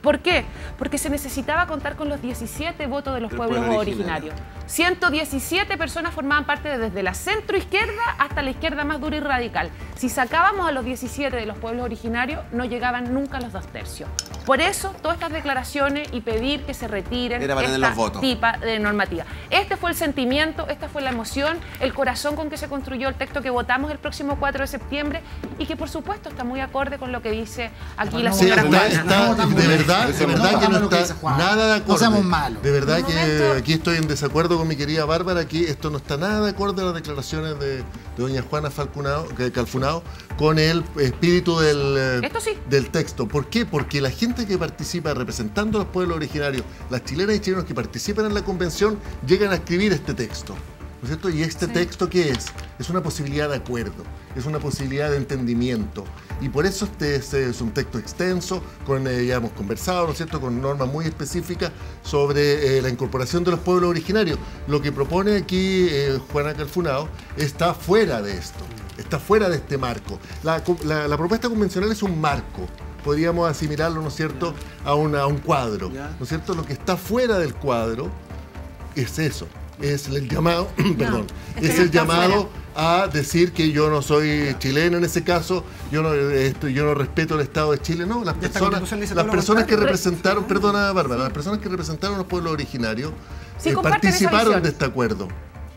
¿Por qué? Porque se necesitaba contar con los 17 votos de los pueblos pueblo originarios. 117 personas formaban parte desde la centro izquierda hasta la izquierda más dura y radical. Si sacábamos a los 17 de los pueblos originarios, no llegaban nunca a los dos tercios. Por eso, todas estas declaraciones y pedir que se retiren esta tipa de normativa. Este fue el sentimiento, esta fue la emoción, el corazón con que se construyó el texto que votamos el próximo 4 de septiembre y que por supuesto está muy acorde con lo que dice aquí la Sí, señora está, Juana. está- No de verdad, No que no que está nada de No acuerdo. seamos malos. De verdad que momento. aquí estoy en desacuerdo con mi querida Bárbara, aquí esto no está nada de acuerdo a las declaraciones de, de doña Juana Falcunao, que- Calfunao con el espíritu del, eh, Esto sí. del texto. ¿Por qué? Porque la gente que participa representando a los pueblos originarios, las chilenas y chilenos que participan en la convención, llegan a escribir este texto. ¿No es cierto? ¿Y este texto qué es? Es una posibilidad de acuerdo, es una posibilidad de entendimiento. Y por eso este es, es un texto extenso, con, eh, ya hemos conversado, ¿no es cierto?, con normas muy específicas sobre eh, la incorporación de los pueblos originarios. Lo que propone aquí eh, Juana Calfunao está fuera de esto, está fuera de este marco. La, la- la propuesta convencional es un marco, podríamos asimilarlo, ¿no es cierto?, a, una- a un cuadro. ¿No es cierto? Lo que está fuera del cuadro es eso, es el llamado, perdón, es el llamado a decir que yo no soy chileno en ese caso, yo no, esto, yo no respeto el Estado de Chile, no, las personas, las personas que representaron, perdona Bárbara, las personas que representaron a los pueblos originarios Sí, eh, participaron de este acuerdo.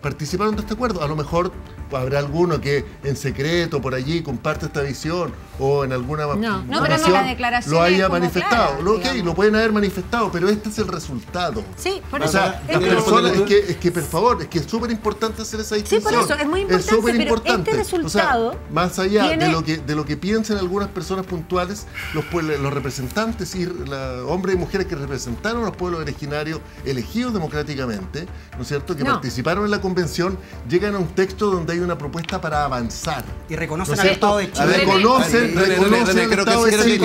Participaron de este acuerdo. A lo mejor habrá alguno que en secreto por allí comparte esta visión o en alguna No, no, pero no, la declaración lo es haya manifestado. clara, Lo, ok, digamos. lo pueden haber manifestado, pero este es el resultado. Sí, por O eso. sea, es las que- personas, es que, es que, por favor, es que es súper importante hacer esa Sí, por distinción. eso, es muy importante, súper pero importante. este O sea, resultado más allá tiene- de lo que de lo que piensen algunas personas puntuales, los, los representantes y la, hombres y mujeres que representaron a los pueblos originarios elegidos democráticamente, ¿no es cierto?, que No. participaron en la convención, llegan a un texto donde hay una propuesta para avanzar. Y reconocen ¿No al? Estado de Chile. Reconocen, reconocen el Estado de Chile,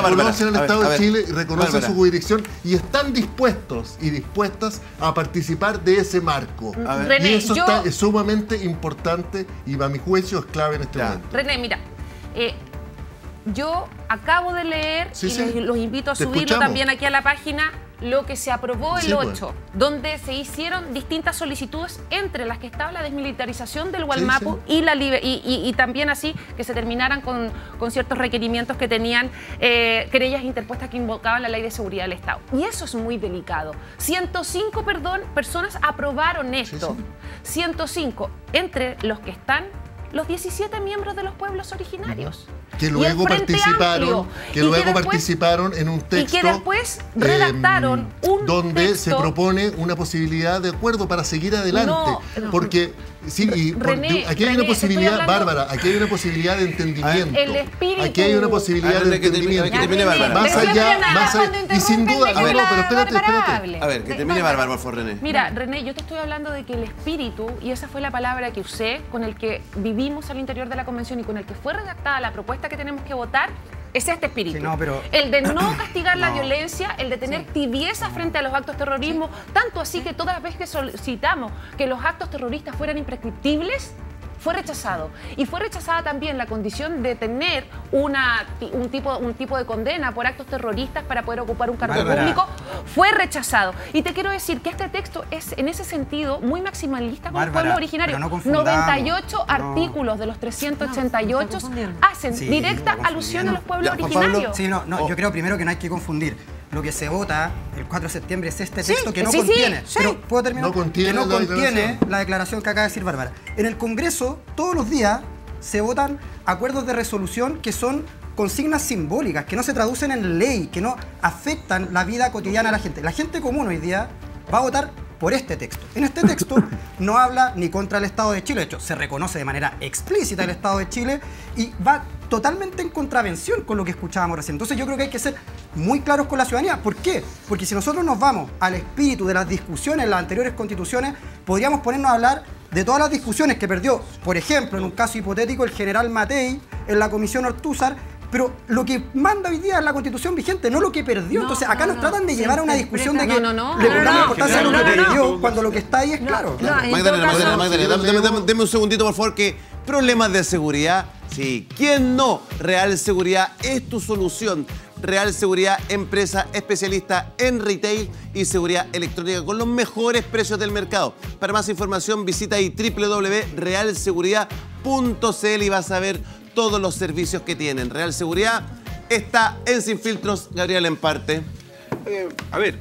reconocen el Estado de Chile, reconocen su jurisdicción y están dispuestos y dispuestas a participar de ese marco. A ver. René, y eso yo- está, es sumamente importante y a mi juicio es clave en este Ya. momento. René, mira, eh, yo acabo de leer Sí, y sí. les- los invito a Te subirlo escuchamos. también aquí a la página lo que se aprobó el Sí, pues. 8, donde se hicieron distintas solicitudes entre las que estaba la desmilitarización del Gualmapu y, la libe- y, y- y también así que se terminaran con, con ciertos requerimientos que tenían eh, querellas interpuestas que invocaban la ley de seguridad del Estado. Y eso es muy delicado. 105 perdón, personas aprobaron esto. 105, entre los que están los 17 miembros de los pueblos originarios. El luego participaron, Amplio. que Y luego después- participaron en un y texto que después redactaron eh, un donde se texto- propone una posibilidad de acuerdo para seguir adelante, No, porque sí, y por- René, aquí hay René, una posibilidad, hablando- Bárbara, aquí hay una posibilidad de entendimiento. El espíritu. Aquí hay una posibilidad ver, de que termine- entendimiento. que termine Bárbara. Más allá, más allá, y sin duda, a ver, no, pero espérate, espérate. A ver, que termine. Bárbara, por favor, René. Mira, René, yo te estoy hablando de que el espíritu, y esa fue la palabra que usé, con el que vivimos al interior de la convención y con el que fue redactada la propuesta que tenemos que votar, es este espíritu. Sí, no, pero- El de no castigar la No. violencia, el de tener tibieza frente a los actos terrorismo, tanto así que todas las veces que solicitamos que los actos terroristas fueran imprescriptibles, fue rechazado. Y fue rechazada también la condición de tener una, un, tipo, un tipo de condena por actos terroristas para poder ocupar un cargo Bárbara. público. Fue rechazado. Y te quiero decir que este texto es, en ese sentido, muy maximalista con el Bárbara, pueblo originario. pero no confundamos. 98 No. artículos de los 388 hacen Sí, directa alusión a los pueblos Ya, Juan Pablo. originarios. Sí, no, no, Oh. yo creo primero que no hay que confundir. Lo que se vota el 4 de septiembre es este Sí, texto que no sí, sí, contiene. sí. Pero puedo terminar. No contiene que no la contiene declaración. la declaración que acaba de decir Bárbara. En el Congreso, todos los días se votan acuerdos de resolución que son consignas simbólicas, que no se traducen en ley, que no afectan la vida cotidiana de la gente. La gente común hoy día va a votar por este texto. En este texto no habla ni contra el Estado de Chile, de hecho se reconoce de manera explícita el Estado de Chile y va totalmente en contravención con lo que escuchábamos recién. Entonces yo creo que hay que ser muy claros con la ciudadanía. ¿Por qué? Porque si nosotros nos vamos al espíritu de las discusiones en las anteriores constituciones, podríamos ponernos a hablar de todas las discusiones que perdió, por ejemplo, en un caso hipotético, el general Matei en la comisión Ortúzar, pero lo que manda hoy día es la constitución vigente, no lo que perdió. No, Entonces acá no, nos no. tratan de Se llevar a una discusión de que No, no, no. le No, pongamos no, importancia a lo que no, no, no. perdió cuando lo que está ahí es claro. No, en Magdalena, Magdalena, Magdalena, Sí, dame, dame- luego- dame un segundito, por favor, que problemas de seguridad, sí, ¿quién no? Real Seguridad es tu solución. Real Seguridad, empresa especialista en retail y seguridad electrónica con los mejores precios del mercado. Para más información visita ahí www.realseguridad.cl y vas a ver todos los servicios que tienen. Real Seguridad está en Sin Filtros, Gabriel en parte. Eh, a ver,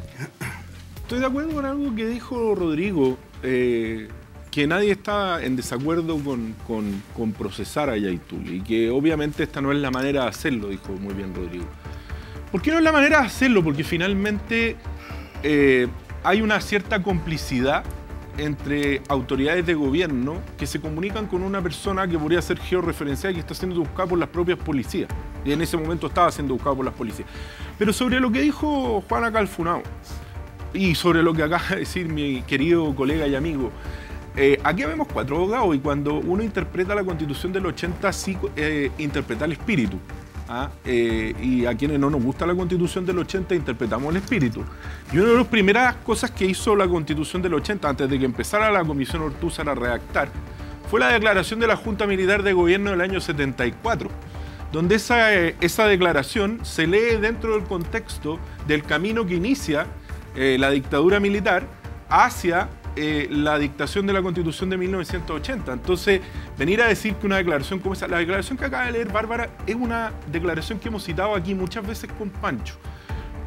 estoy de acuerdo con algo que dijo Rodrigo, eh, que nadie está en desacuerdo con, con- procesar a Yaitul y que obviamente esta no es la manera de hacerlo, dijo muy bien Rodrigo. ¿Por qué no es la manera de hacerlo? Porque finalmente eh, hay una cierta complicidad entre autoridades de gobierno que se comunican con una persona que podría ser georreferenciada y que está siendo buscada por las propias policías. Y en ese momento estaba siendo buscado por las policías. Pero sobre lo que dijo Juana Calfunao y sobre lo que acaba de decir mi querido colega y amigo, eh, aquí vemos cuatro abogados y cuando uno interpreta la constitución del 80, sí eh, interpreta el espíritu. ¿Ah? Eh, y a quienes no nos gusta la constitución del 80, interpretamos el espíritu. Y una de las primeras cosas que hizo la constitución del 80, antes de que empezara la comisión Ortúzar a redactar, fue la declaración de la Junta Militar de Gobierno del año 74 donde esa, eh, esa declaración se lee dentro del contexto del camino que inicia eh, la dictadura militar hacia eh, la dictación de la Constitución de 1980. Entonces, venir a decir que una declaración como esa, la declaración que acaba de leer Bárbara es una declaración que hemos citado aquí muchas veces con Pancho,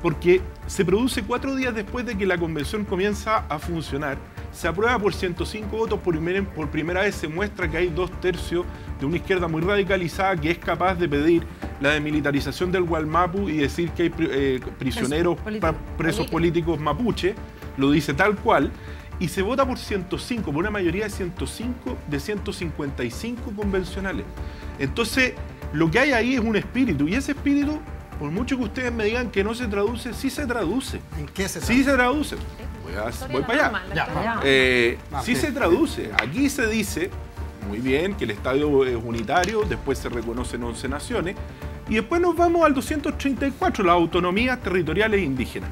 porque se produce cuatro días después de que la convención comienza a funcionar, se aprueba por 105 votos, por primera, por primera vez se muestra que hay dos tercios de una izquierda muy radicalizada que es capaz de pedir la desmilitarización del Gualmapu y decir que hay eh, prisioneros, presos políticos mapuche, lo dice tal cual, y se vota por 105, por una mayoría de 105 de 155 convencionales. Entonces, lo que hay ahí es un espíritu, y ese espíritu, por mucho que ustedes me digan que no se traduce, sí se traduce. ¿En qué se Sí se traduce. Voy, a- voy para allá. Ya, vamos. Eh, Vamos. sí se traduce. Aquí se dice, muy bien, que el estadio es unitario, después se reconocen 11 naciones, y después nos vamos al 234, las autonomías territoriales indígenas.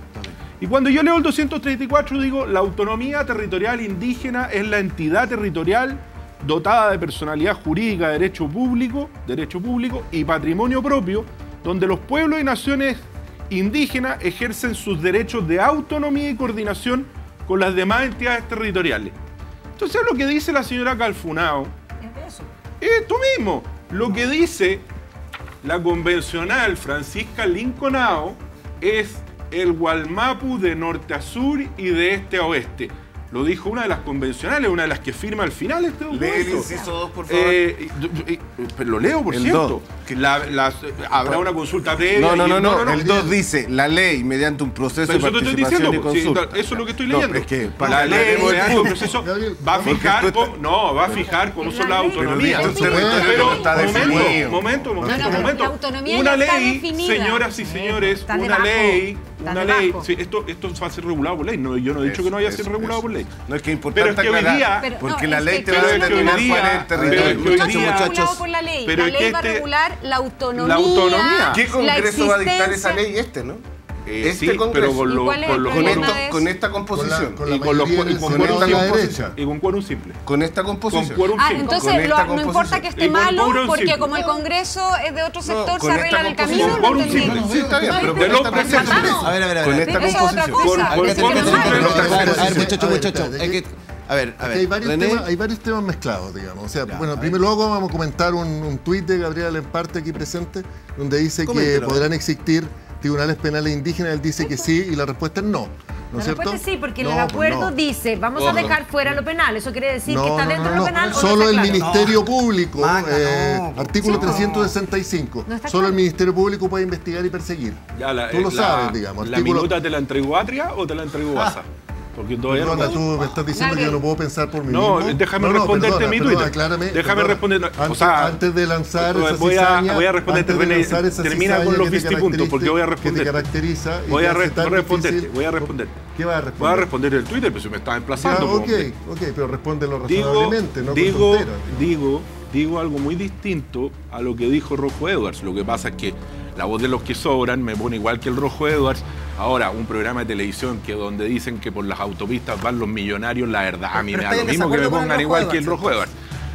Y cuando yo leo el 234 digo, la autonomía territorial indígena es la entidad territorial dotada de personalidad jurídica, derecho público, derecho público y patrimonio propio donde los pueblos y naciones indígenas ejercen sus derechos de autonomía y coordinación con las demás entidades territoriales. Entonces lo que dice la señora Calfunao es esto mismo. Lo que dice la convencional Francisca Lincolnao es el Gualmapu de norte a sur y de este a oeste. Lo dijo una de las convencionales, una de las que firma al final este Lee el documento. inciso 2, por favor. Eh, pero lo leo, por El cierto. La- las- habrá una consulta previa. No, no, y- no, no. El 2 dice, la ley, mediante un proceso Pero de eso te estoy participación diciendo, y sí, consulta. eso es lo que estoy No, leyendo. es que, la para ley, leer mediante un proceso, va a fijar, cómo- no, va a fijar cómo son las ley. autonomías. Pero está momento, definido. momento, momento, No, no, momento. la autonomía Una ley, definida. señoras y Sí, señores, está una debajo, ley, una ley. Sí, esto, esto va a ser regulado por ley. No, yo no he dicho Eso, que no vaya a ser regulado por ley. No es que es Pero importante es que aclarar, día- Pero, porque no, la ley que te va a determinar cuál es el Pero territorio. es que Muchachos, por la ley. pero la es que ley va a este- regular la autonomía. la autonomía. ¿Qué Congreso va a dictar esa ley? Este, ¿no? Eh, Este sí, Congreso. pero con, esta composición. Con la y con los y con Senado quórum a la simple. derecha. Y con quórum simple. Con esta composición. Ah, simple. Entonces esta lo- no importa composición. que esté malo, porque simple. como el Congreso es de otro sector, se arregla esta el composición. camino. Con quórum simple. Sí, está bien, pero con esta composición. A ver, a ver, a Con ver. esta composición. Con- hay. no A ver, muchachos, muchachos. espérate, hay que- A ver, a ver. hay, varios René. temas, hay varios temas mezclados, digamos. O sea, bueno, primero luego vamos a comentar un, un tuit de Gabriel Emparte aquí presente, donde dice Coméntelo. que podrán existir tribunales penales indígenas. Él dice que sí y la respuesta es no. ¿No La es cierto? respuesta es sí, porque No, el pues acuerdo no. dice, vamos a dejar fuera lo penal. Eso quiere decir No, que está no, dentro no, de lo no. penal o Solo el claro? Ministerio Público, Maca, eh, artículo Sí, no. 365. No está Solo claro. el Ministerio Público puede investigar y perseguir. Ya la- Tú lo eh, sabes, digamos. ¿La artículo- minuta te la entregó Atria o te la entregó? Porque todavía no. Perdona, tú me estás diciendo que yo no puedo pensar por mí No, mismo. déjame responderte mi Twitter. aclárame, Déjame responder- o Antes, sea, antes de lanzar esa voy a- voy a responderte, antes de René, lanzar esa termina con los que te vistipuntos, porque voy a caracteriza- responderte. Que te caracteriza y Voy a, re- responderte, voy a responderte. ¿Qué vas a Voy a responder? responder el Twitter, pero si me estás emplazando. ok, po, hombre. ok, pero respóndelo Digo, razonablemente, no digo, con tonteras. digo, digo algo muy distinto a lo que dijo Rojo Edwards. Lo que pasa es que la voz de los que sobran me pone igual que el Rojo Edwards. Ahora, un programa de televisión que donde dicen que por las autopistas van los millonarios, la verdad, a mí Pero me da lo mismo que me desacuerdo pongan igual que el Rojo Edwards.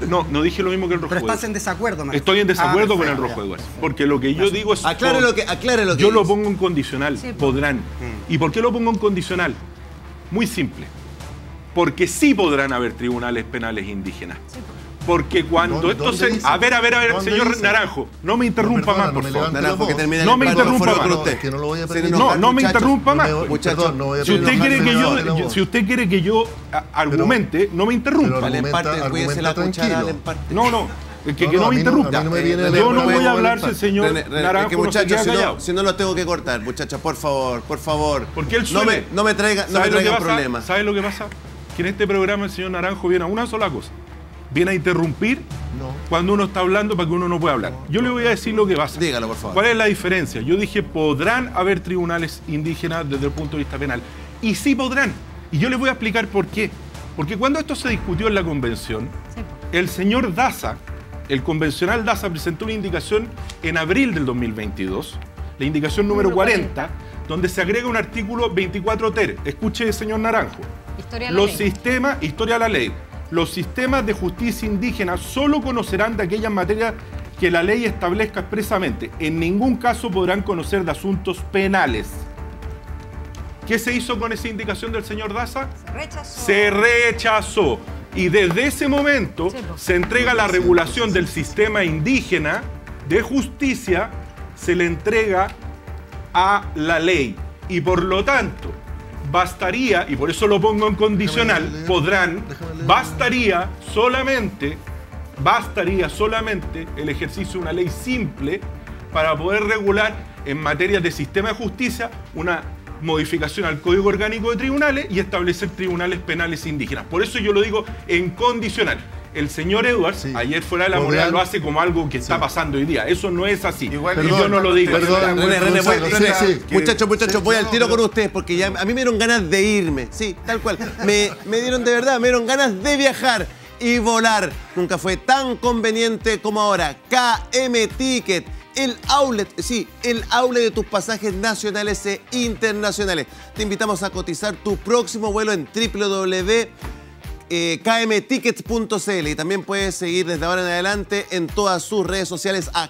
No, no dije lo mismo que el Rojo Pero estás Edwards. en desacuerdo, me Estoy en desacuerdo Ah, con el Rojo ya. Edwards. Porque lo que yo digo es. Aclare lo que, aclare lo que Yo lo pongo en condicional, Sí, pues. podrán. Mm. ¿Y por qué lo pongo en condicional? Muy simple. Porque sí podrán haber tribunales penales indígenas. Porque cuando ¿Dónde- esto se... A ver, a ver, a ver, ¿Dónde señor dice? Naranjo, no me interrumpa perdona, más, no por me favor. Naranjo, que termine No el me interrumpa más. usted. Que no lo voy a permitir. No, no me interrumpa más. No Muchachos, no voy a Si usted quiere que yo, si usted quiere que yo argumente, no me interrumpa. No, no, que, que No, no, no, me no- interrumpa. no me viene Eh, el yo no voy a o el hablar si el empate. señor René, René, Naranjo es que no muchachos, si no, si no los tengo que cortar, muchachos, por favor, por favor. Porque él no suele. me, no me traiga, no me ¿Sabe lo que traigan pasa? problemas. ¿Sabe lo que pasa? Que en este programa el señor Naranjo viene a una sola cosa. Viene a interrumpir No. cuando uno está hablando para que uno no pueda hablar. Yo le voy a decir lo que pasa. Dígalo, por favor. ¿Cuál es la diferencia? Yo dije, podrán haber tribunales indígenas desde el punto de vista penal. Y sí podrán. Y yo les voy a explicar por qué. Porque cuando esto se discutió en la convención, el señor Daza, el convencional Daza, presentó una indicación en abril del 2022, la indicación número Número 40, donde se agrega un artículo 24 ter. Escuche, señor Naranjo. Historia de la Los ley. sistemas, historia de la ley, los sistemas de justicia indígena solo conocerán de aquellas materias que la ley establezca expresamente. En ningún caso podrán conocer de asuntos penales. ¿Qué se hizo con esa indicación del señor Daza? Se rechazó. Se rechazó. Y desde ese momento Sí, pues. se entrega la regulación del sistema indígena de justicia, se le entrega a la ley. Y por lo tanto, bastaría, y por eso lo pongo en condicional, Déjame leer, podrán, déjame bastaría solamente, bastaría solamente el ejercicio de una ley simple para poder regular en materia de sistema de justicia una modificación al Código Orgánico de Tribunales y establecer tribunales penales indígenas. Por eso yo lo digo en condicional. El señor Edwards, Sí. ayer fuera de la moneda, lo hace como algo que está pasando hoy día. Eso no es así. Igual- y yo Perdón, no lo digo. perdón, muchachos, muchachos, voy al tiro con ustedes porque ya a mí me dieron ganas de irme. Sí, tal cual. Me, me dieron de verdad, me dieron ganas de viajar y volar. Nunca fue tan conveniente como ahora. KM Ticket. El outlet, sí, el outlet de tus pasajes nacionales e internacionales. Te invitamos a cotizar tu próximo vuelo en www eh, kmtickets.cl y también puedes seguir desde ahora en adelante en todas sus redes sociales a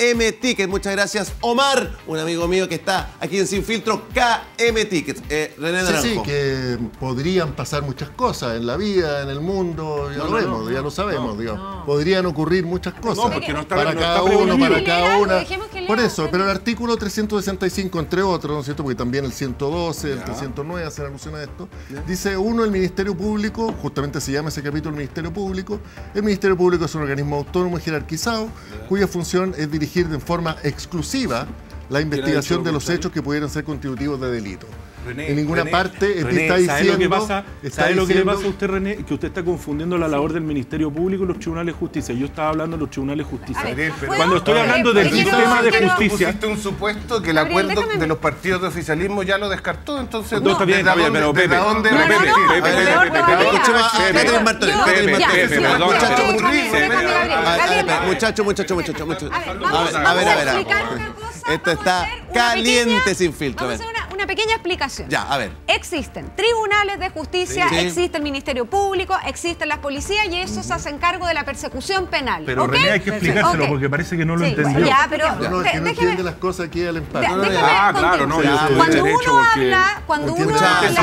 KM Tickets. Muchas gracias, Omar, un amigo mío que está aquí en Sin Filtro, KM Tickets. Eh, René Sí, Naranjo. sí, que podrían pasar muchas cosas en la vida, en el mundo, ya No, lo no, vemos, no. ya lo sabemos, digamos. Podrían ocurrir muchas cosas. Porque está- para cada está uno, para cada lea Por eso, pero el artículo 365, entre otros, ¿no es cierto? Porque también el 112, el 309 hacen alusión a esto. Dice uno, el Ministerio Público, justamente se llama ese capítulo el Ministerio Público. El Ministerio Público es un organismo autónomo y jerarquizado, cuya función es dirigir de forma exclusiva la investigación de los hechos que pudieran ser constitutivos de delito. René, en ninguna René, parte está René, diciendo. ¿sabe lo que pasa? está ¿Sabe lo que le diciendo- pasa a usted, René? Que usted está confundiendo la labor del Ministerio Público y los tribunales de justicia. Yo estaba hablando de los tribunales de justicia. Ver, Gabriel, pero- Cuando estoy hablando Eh, del quiero- sistema de quiero- justicia. Pusiste un supuesto que el Gabriel, acuerdo déjame- de los partidos de oficialismo ya lo descartó, entonces No, está bien, está ¿desde bien, pero Pepe, dónde Pepe, Pepe, Pepe, Pepe, Pepe, Escuchemos a Gabriel. Ver, a ver, Gabriel. A ver, Esto está caliente pequeña- sin filtro. Vamos a hacer una, una pequeña explicación. Ya, a ver. Existen tribunales de justicia, Sí. existe el Ministerio Público, existen las policías y esos se hacen cargo de la persecución penal. Pero ¿ok? René hay que explicárselo Ok. porque parece que no lo Sí, entendió. Ya, pero No, no, es de- que no déjeme- entiende las cosas aquí al empate. de- no, déjame Ah, claro, no, soy Cuando uno habla, cuando uno habla...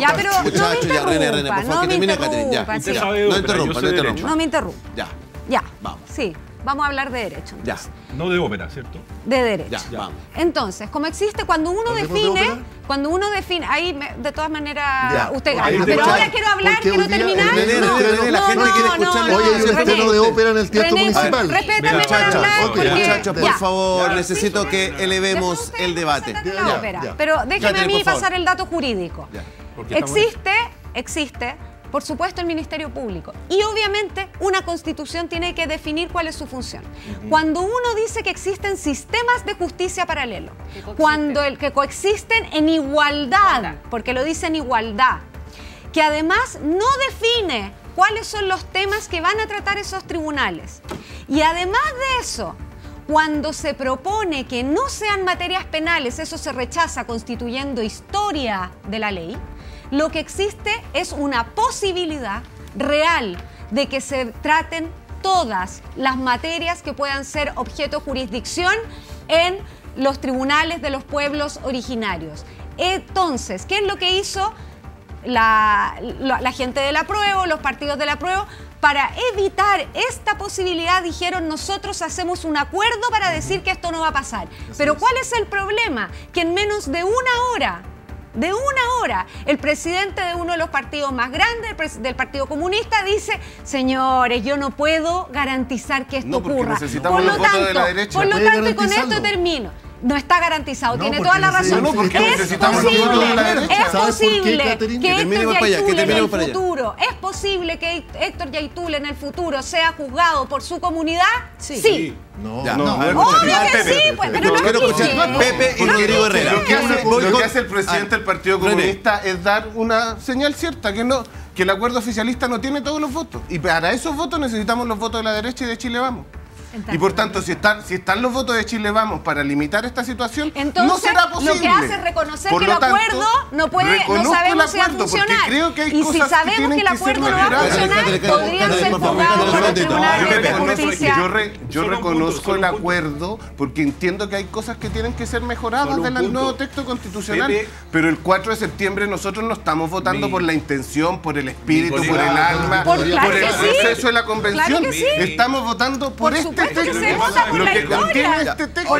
Ya, pero no me Muchachos, ya, René, René, por interrumpa, favor, no que me ya. interrumpa, No ópera, interrumpa. No me interrumpa. Ya, Ya, Vamos. sí, vamos a hablar de derecho. ya. No de ópera, ¿cierto? De derecho. ya, vamos. Entonces, como existe, cuando uno ¿Hablemos de define, cuando uno define, ahí me- de todas maneras Ya. usted gana. Pero ahora quiero hablar, Porque quiero terminar. René, René, la gente quiere escucharlo. Hoy hay un estreno de ópera en el Teatro René, Municipal. Respétame porque... Muchachos, por favor, necesito que elevemos el debate. Pero déjeme a mí pasar el dato jurídico. Ya. Porque estamos- Existe, existe, por supuesto, el Ministerio Público. Y obviamente una constitución tiene que definir cuál es su función. Cuando uno dice que existen sistemas de justicia paralelo, cuando el que coexisten en igualdad, porque lo dice en igualdad, que además no define cuáles son los temas que van a tratar esos tribunales. Y además de eso, cuando se propone que no sean materias penales, eso se rechaza constituyendo historia de la ley, lo que existe es una posibilidad real de que se traten todas las materias que puedan ser objeto de jurisdicción en los tribunales de los pueblos originarios. Entonces, ¿qué es lo que hizo la, la- la gente de la prueba, los partidos de la prueba, para evitar esta posibilidad, dijeron nosotros hacemos un acuerdo para decir que esto no va a pasar. Pero ¿cuál es el problema? Que en menos de una hora, de una hora, el presidente de uno de los partidos más grandes, del Partido Comunista, dice, señores, yo no puedo garantizar que esto No, ocurra. necesitamos por lo tanto, la derecha. por lo Puede tanto, y con esto termino. No está garantizado, No, tiene toda la razón. No, porque es necesitamos los votos de la posible, derecha. es que Héctor Yaitul en el futuro, es posible que Héctor Yaitul en el futuro sea juzgado por su comunidad. Sí. No, Ya. no, No, Obvio que sí, pues, pero no Quiero escuchar. Pepe y escuché. Herrera. Lo que hace, lo que hace el presidente del Partido René. Comunista es dar una señal cierta, que no que el acuerdo oficialista no tiene todos los votos. Y para esos votos necesitamos los votos de la derecha y de Chile Vamos. Y por tanto, si están, si están los votos de Chile Vamos para limitar esta situación, Entonces, no será lo posible. que hace es reconocer Por que lo el tanto, acuerdo no puede, no sabemos el si va a acuerdo, porque funcionar. creo que hay y si cosas que sabemos que, tienen el que ser acuerdo no va a mejoradas. funcionar, podrían ser juzgados por tribunales Yo de reconozco, justicia. yo re- yo punto, reconozco solo el punto. acuerdo porque entiendo que hay cosas que tienen que ser mejoradas del punto. nuevo texto constitucional. Pepe. Pero el 4 de septiembre nosotros no estamos votando Mi- por la intención, por el espíritu, por el alma, Por- por, claro el sí. proceso de la convención. Claro que sí. Estamos votando por, Por este que texto. lo que contiene este texto.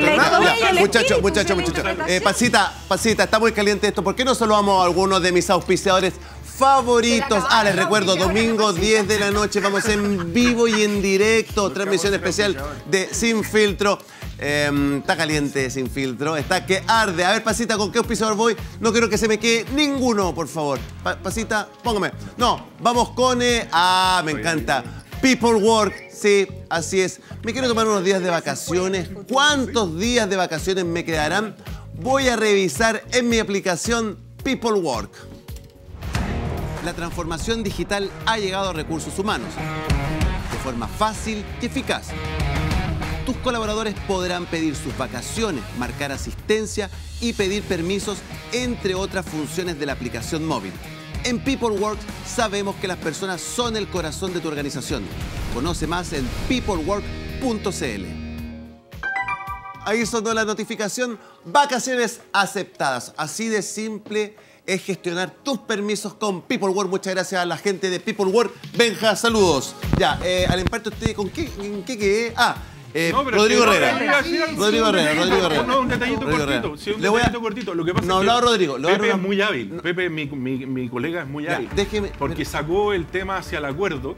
Muchachos, muchachos, muchachos. Pasita, pasita, está muy caliente esto. ¿Por qué no saludamos a algunos de mis auspiciadores favoritos? Ah, les recuerdo, domingo 10 de la noche vamos en vivo y en directo. Transmisión especial de Sin Filtro. Eh, está caliente Sin Filtro. Está que arde. A ver, pasita, ¿con qué auspiciador voy? No quiero que se me quede ninguno, por favor. Pa- pasita, póngame. No, vamos con... eh, ah, me encanta. People Work, sí, así es. Me quiero tomar unos días de vacaciones. ¿Cuántos días de vacaciones me quedarán? Voy a revisar en mi aplicación People Work. La transformación digital ha llegado a recursos humanos de forma fácil y eficaz. Tus colaboradores podrán pedir sus vacaciones, marcar asistencia y pedir permisos, entre otras funciones de la aplicación móvil. En PeopleWorks sabemos que las personas son el corazón de tu organización. Conoce más en peoplework.cl. ahí sonó la notificación, vacaciones aceptadas. Así de simple es gestionar tus permisos con People World. Muchas gracias a la gente de People World. Benja, saludos. Ya, eh, al empate usted, ¿con qué, en qué quedé? Ah, eh, No, pero Rodrigo Herrera. Rodrigo Herrera, Rodrigo Herrera. No, un detallito Rodrigo cortito. Sí, un Le voy a- detallito cortito. Lo que pasa No, es que hablaba Rodrigo, Pepe es muy hábil. Pepe, mi, mi, mi colega, es muy Ya, hábil. déjeme- Porque sacó el tema hacia el acuerdo.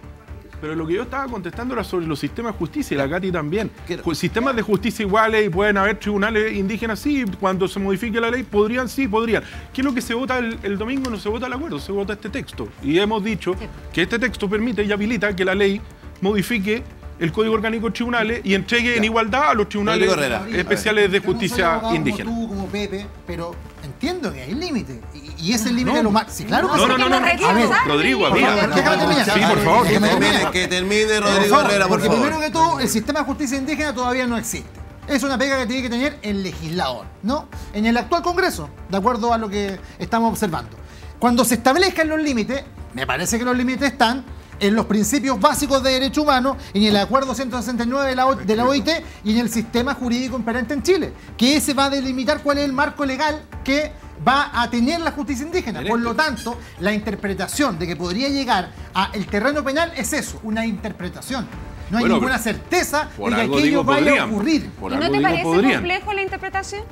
Pero lo que yo estaba contestando era sobre los sistemas de justicia y la Katy también. Quiero- Sistemas de justicia iguales y pueden haber tribunales indígenas, sí. Cuando se modifique la ley, podrían, sí, podrían. ¿Qué es lo que se vota el, el domingo? No se vota el acuerdo, se vota este texto. Y hemos dicho que este texto permite y habilita que la ley modifique el Código Orgánico de Tribunales y entregue en igualdad a los tribunales Herrera. especiales de no justicia abogado indígena. Como tú, como Pepe, pero entiendo que hay límite. Y, y ese límite es lo más. Sí, claro que No, sí. no, no, no, A ver, Rodrigo, había. Sí, por favor. Que termine, que termine Por Rodrigo favor, Herrera, por porque favor. primero que todo, el sistema de justicia indígena todavía no existe. Es una pega que tiene que tener el legislador, ¿no? En el actual Congreso, de acuerdo a lo que estamos observando. Cuando se establezcan los límites, me parece que los límites están en los principios básicos de derecho humano, en el acuerdo 169 de la, O- de la OIT y en el sistema jurídico imperante en Chile, que ese va a delimitar cuál es el marco legal que va a tener la justicia indígena. Por lo tanto, la interpretación de que podría llegar al terreno penal es eso, una interpretación. No hay Bueno, ninguna certeza de que aquello digo vaya podrían. a ocurrir. Por ¿Y no te parece podrían. complejo la interpretación?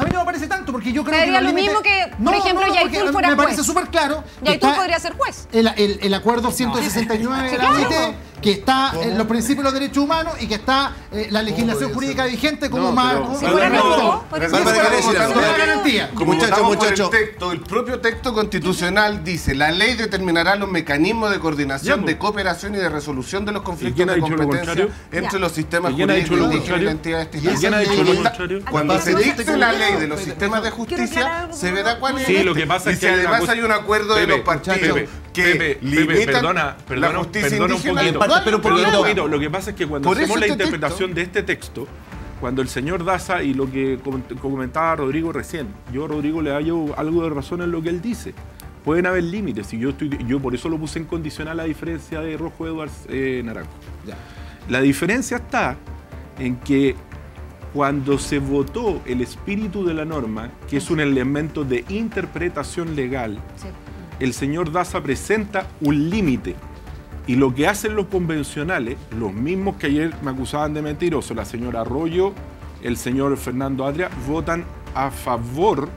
A mí no me parece tanto, porque yo creo que. diría los lo mismo que, por ejemplo, porque Yaitul fuera Me parece súper claro. que Yaitul podría ser juez. El, el- el acuerdo 169 de la claro. Que está en los principios de los derechos humanos y que está eh, la legislación jurídica vigente como No, marco. Si fuera no, garantía. Como Muchacho, votamos por muchacho. El, texto, el propio texto constitucional dice, la ley determinará los mecanismos de coordinación, Ya, de pues. cooperación y de resolución de los conflictos de competencia entre Ya. los sistemas ¿Y quién ha dicho jurídicos y contrario? la entidad ¿Y quién ha estatal. dicho lo Está- contrario? Cuando se dicte la ley de los sistemas de justicia, se verá cuál es Sí, lo que pasa es que además hay un acuerdo de los partidos que Pepe, perdona, perdona, la justicia perdona un poquito. Pero- pero un Perdona un poquito. Lo que pasa es que cuando Por hacemos la este interpretación de este texto, cuando el señor Daza y lo que com- comentaba Rodrigo recién, yo a Rodrigo le hallo algo de razón en lo que él dice. Pueden haber límites y yo estoy, yo por eso lo puse en condicional a diferencia de Rojo Edwards eh, Naranjo. La diferencia está en que cuando se votó el espíritu de la norma, que es un elemento de interpretación legal, el señor Daza presenta un límite. Y lo que hacen los convencionales, los mismos que ayer me acusaban de mentiroso, la señora Arroyo, el señor Fernando Adria, votan a favor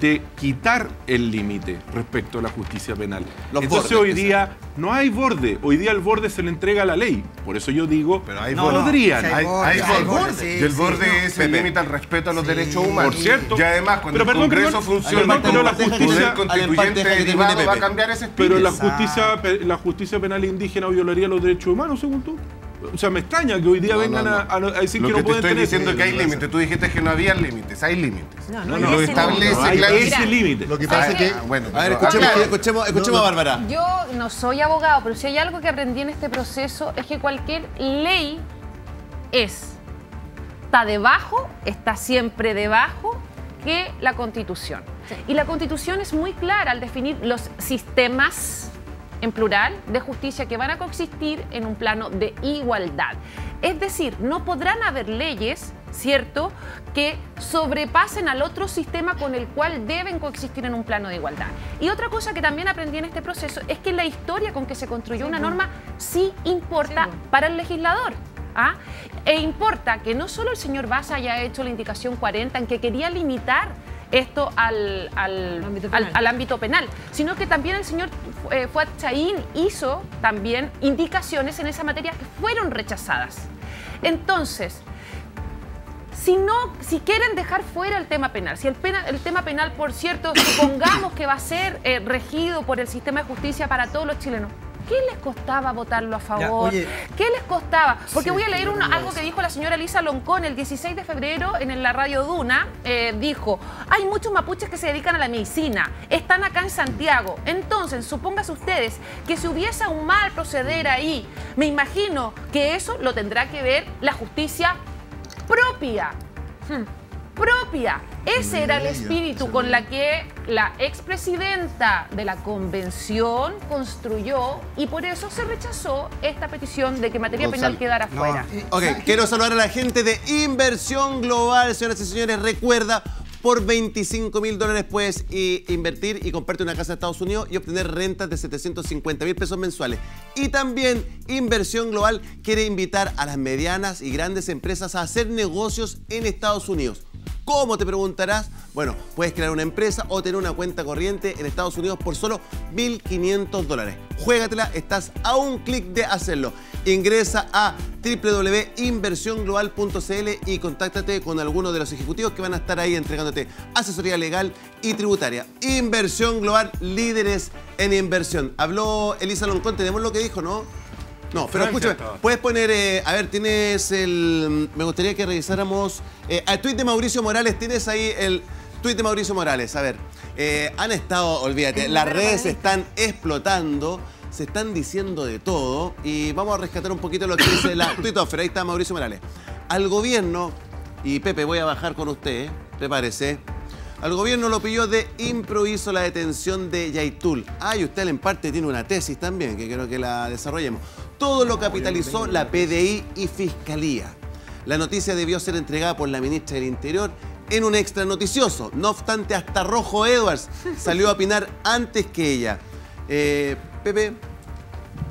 de quitar el límite respecto a la justicia penal. Los Entonces bordes, hoy día no hay borde, hoy día el borde se le entrega a la ley. Por eso yo digo, Pero hay No, borde. no, podrían. sí Hay, borde, hay hay borde. borde, sí, y el sí, borde no. es el límite al respeto a los Sí. derechos humanos. Por cierto. Y además, cuando Pero el perdón, Congreso perdón, funciona pero la justicia- constituyente derivado, va a cambiar ese espíritu. Pero la justicia, la justicia penal indígena violaría los derechos humanos, según tú. O sea, me extraña que hoy día No, vengan no, no. a, decir Lo que que no te pueden estoy tener. diciendo es que hay límites. Tú dijiste que no había límites. Hay límites. No, No, no, no, Lo establece clarísimo. ese límite. Lo que pasa es que Ah, bueno, A ver, escuchemos, Ah, escuchemos, escuchemos a Bárbara. Yo no soy abogado, pero si hay algo que aprendí en este proceso es que cualquier ley es, está debajo, está siempre debajo que la constitución. Y la constitución es muy clara al definir los sistemas en plural de justicia que van a coexistir en un plano de igualdad. Es decir, no podrán haber leyes, ¿cierto?, que sobrepasen al otro sistema con el cual deben coexistir en un plano de igualdad. Y otra cosa que también aprendí en este proceso es que la historia con que se construyó una norma sí importa para el legislador. ¿ah? E importa que no solo el señor Baza haya hecho la indicación 40 en que quería limitar esto al, al- Ámbito al- ámbito penal, sino que también el señor eh, Fuad Chaín hizo también indicaciones en esa materia que fueron rechazadas. Entonces, si no, si quieren dejar fuera el tema penal, si el, pena- el tema penal, por cierto, supongamos que va a ser eh, regido por el sistema de justicia para todos los chilenos, ¿qué les costaba votarlo a favor? oye. ¿Qué les costaba? Porque Sí, voy a leer algo que dijo la señora Elisa Loncón el 16 de febrero en la radio Duna. eh, dijo, hay muchos mapuches que se dedican a la medicina, están acá en Santiago. Entonces, supóngase ustedes que si hubiese un mal proceder ahí, me imagino que eso lo tendrá que ver la justicia propia. Hmm. Propia. Ese era el espíritu con la que la expresidenta de la convención construyó y por eso se rechazó esta petición de que materia penal quedara fuera. Ok, quiero saludar a la gente de Inversión Global, señoras y señores. Recuerda, por 25 mil dólares puedes eh, invertir y comprarte una casa en Estados Unidos y obtener rentas de 750 mil pesos mensuales. Y también Inversión Global quiere invitar a las medianas y grandes empresas a hacer negocios en Estados Unidos. ¿Cómo te preguntarás? Bueno, puedes crear una empresa o tener una cuenta corriente en Estados Unidos por solo 1.500 dólares. Juégatela, estás a un clic de hacerlo. Ingresa a www.inversionglobal.cl y contáctate con alguno de los ejecutivos que van a estar ahí entregándote asesoría legal y tributaria. Inversión Global, líderes en inversión. Habló Elisa Loncón, tenemos lo que dijo, ¿no? No, pero Francia escúchame, estaba. puedes poner, eh, a ver, tienes el, me gustaría que revisáramos, eh, al tuit de Mauricio Morales, tienes ahí el tuit de Mauricio Morales, a ver, eh, han estado, olvídate, las redes se están explotando, se están diciendo de todo y vamos a rescatar un poquito lo que dice la tuitosfera, ahí está Mauricio Morales. Al gobierno, y Pepe, voy a bajar con usted, ¿te parece? Al gobierno lo pilló de improviso la detención de Yaitul. Ah, y usted en parte tiene una tesis también, que quiero que la desarrollemos. Todo lo capitalizó la PDI y Fiscalía. La noticia debió ser entregada por la ministra del Interior en un extra noticioso. No obstante, hasta Rojo Edwards salió a opinar antes que ella. Eh, Pepe,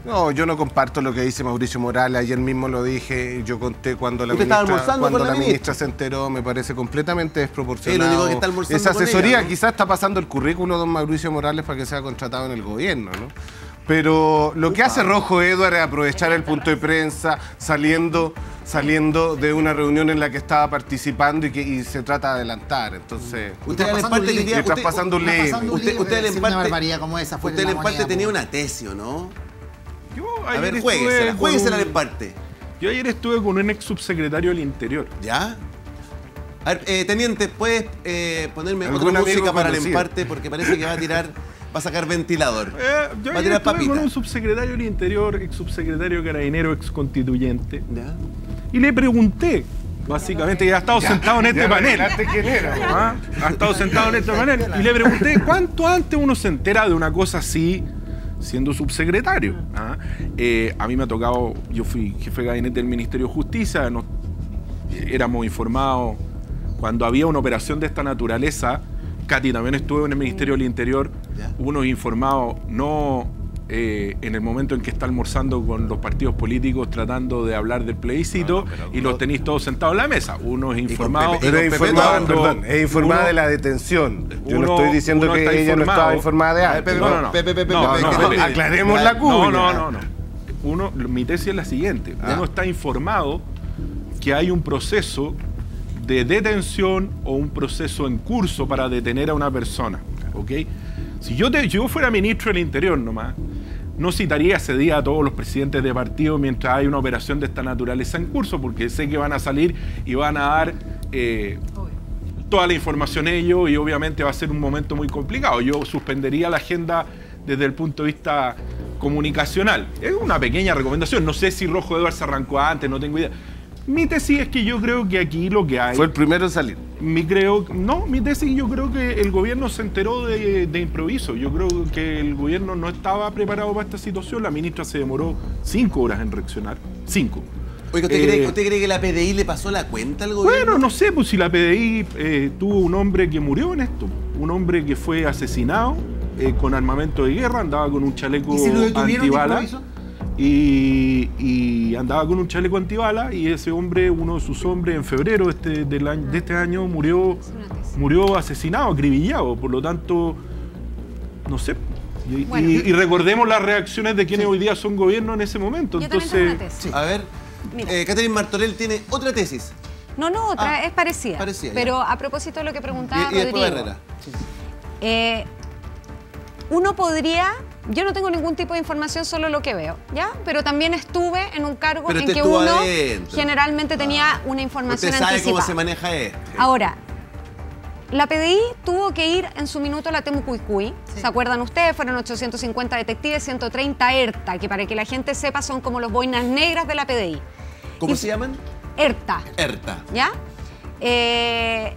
No, yo no comparto lo que dice Mauricio Morales. Ayer mismo lo dije. Yo conté cuando la ministra, cuando la la ministra. ministra se enteró. Me parece completamente desproporcionado. Sí, lo único que está almorzando Esa con asesoría ella, ¿no? quizás está pasando el currículo de don Mauricio Morales para que sea contratado en el gobierno, ¿no? Pero lo que hace Rojo Edward es aprovechar el punto de prensa saliendo, saliendo de una reunión en la que estaba participando y que y se trata de adelantar. Entonces, usted en parte tenía... Usted- pasando un Usted, usted en una parte, barbaridad como esa fue usted la en parte moneda, tenía una tesis, ¿o no? Yo A ayer ver, estuve juéguesela, con juéguesela un- en parte. Yo ayer estuve con un ex subsecretario del Interior. ¿Ya? A ver, eh, teniente, ¿puedes eh, ponerme ¿Algún otra música para el emparte? Porque parece que va a tirar, va a sacar ventilador. Eh, yo va a tirar papita. con un subsecretario del Interior, ex subsecretario carabinero, ex constituyente. ¿Ya? Y le pregunté, básicamente, que ha estado sentado en este ya panel. quién era. Ah, Ha estado sentado en este panel. Y le pregunté, ¿cuánto antes uno se entera de una cosa así siendo subsecretario? Ah, eh, a mí me ha tocado, yo fui jefe de gabinete del Ministerio de Justicia, nos- éramos informados cuando había una operación de esta naturaleza. Katy también estuvo en el Ministerio del Interior, Ya. unos informados, no eh, en el momento en que está almorzando con los partidos políticos tratando de hablar del plebiscito No, no, pero- y los tenéis todos sentados en la mesa. Pero Pepe es perdón, informada uno- de la detención. Yo uno- no estoy diciendo uno que ella no informado. estaba informada de A ver, antes. Pepe, No, no, no. Pepe, Pepe, aclaremos la No, cuña. no, no, no. Uno, mi tesis es la siguiente. Uno está informado que hay un proceso de detención o un proceso en curso para detener a una persona. ¿Ok? Si yo, te- yo fuera ministro del Interior nomás, no citaría ese día a todos los presidentes de partido mientras hay una operación de esta naturaleza en curso, porque sé que van a salir y van a dar eh, toda la información ellos y obviamente va a ser un momento muy complicado. Yo suspendería la agenda desde el punto de vista comunicacional. Es una pequeña recomendación. No sé si Rojo Edwards arrancó antes, no tengo idea. Mi tesis es que yo creo que aquí lo que hay... Fue el primero en salir. Mi creo, no, mi tesis yo creo que el gobierno se enteró de, de improviso. Yo creo que el gobierno no estaba preparado para esta situación. La ministra se demoró cinco horas en reaccionar. Cinco. Oiga, ¿usted, Eh, cree, usted cree que la PDI le pasó la cuenta al gobierno? Bueno, no sé, pues si la PDI eh, tuvo un hombre que murió en esto, un hombre que fue asesinado eh, con armamento de guerra, andaba con un chaleco ¿Y si lo detuvieron de antibala? Y, y andaba con un chaleco antibala y ese hombre, uno de sus hombres, en febrero de este, del año- de este año murió, murió asesinado, acribillado, por lo tanto, no sé. Y, Bueno. y- y recordemos las reacciones de quienes hoy día son gobierno en ese momento. Yo tengo una Entonces, tesis. A ver, eh, Catherine Martorell tiene otra tesis. No, no, otra, Ah, es parecida. parecida, ya. pero a propósito de lo que preguntaba Y, y después Rodrigo. Herrera. Eh, uno podría, yo no tengo ningún tipo de información, solo lo que veo, ¿ya? Pero también estuve en un cargo Pero en que uno adentro. generalmente tenía una información Usted sabe cómo anticipada. se maneja esto. Ahora, la PDI tuvo que ir en su minuto a la Temucuicui. ¿Se acuerdan ustedes? Fueron 850 detectives, 130 ERTA, que para que la gente sepa son como los boinas negras de la PDI. ¿Cómo Y- se llaman? ERTA. ERTA. ¿Ya? Eh,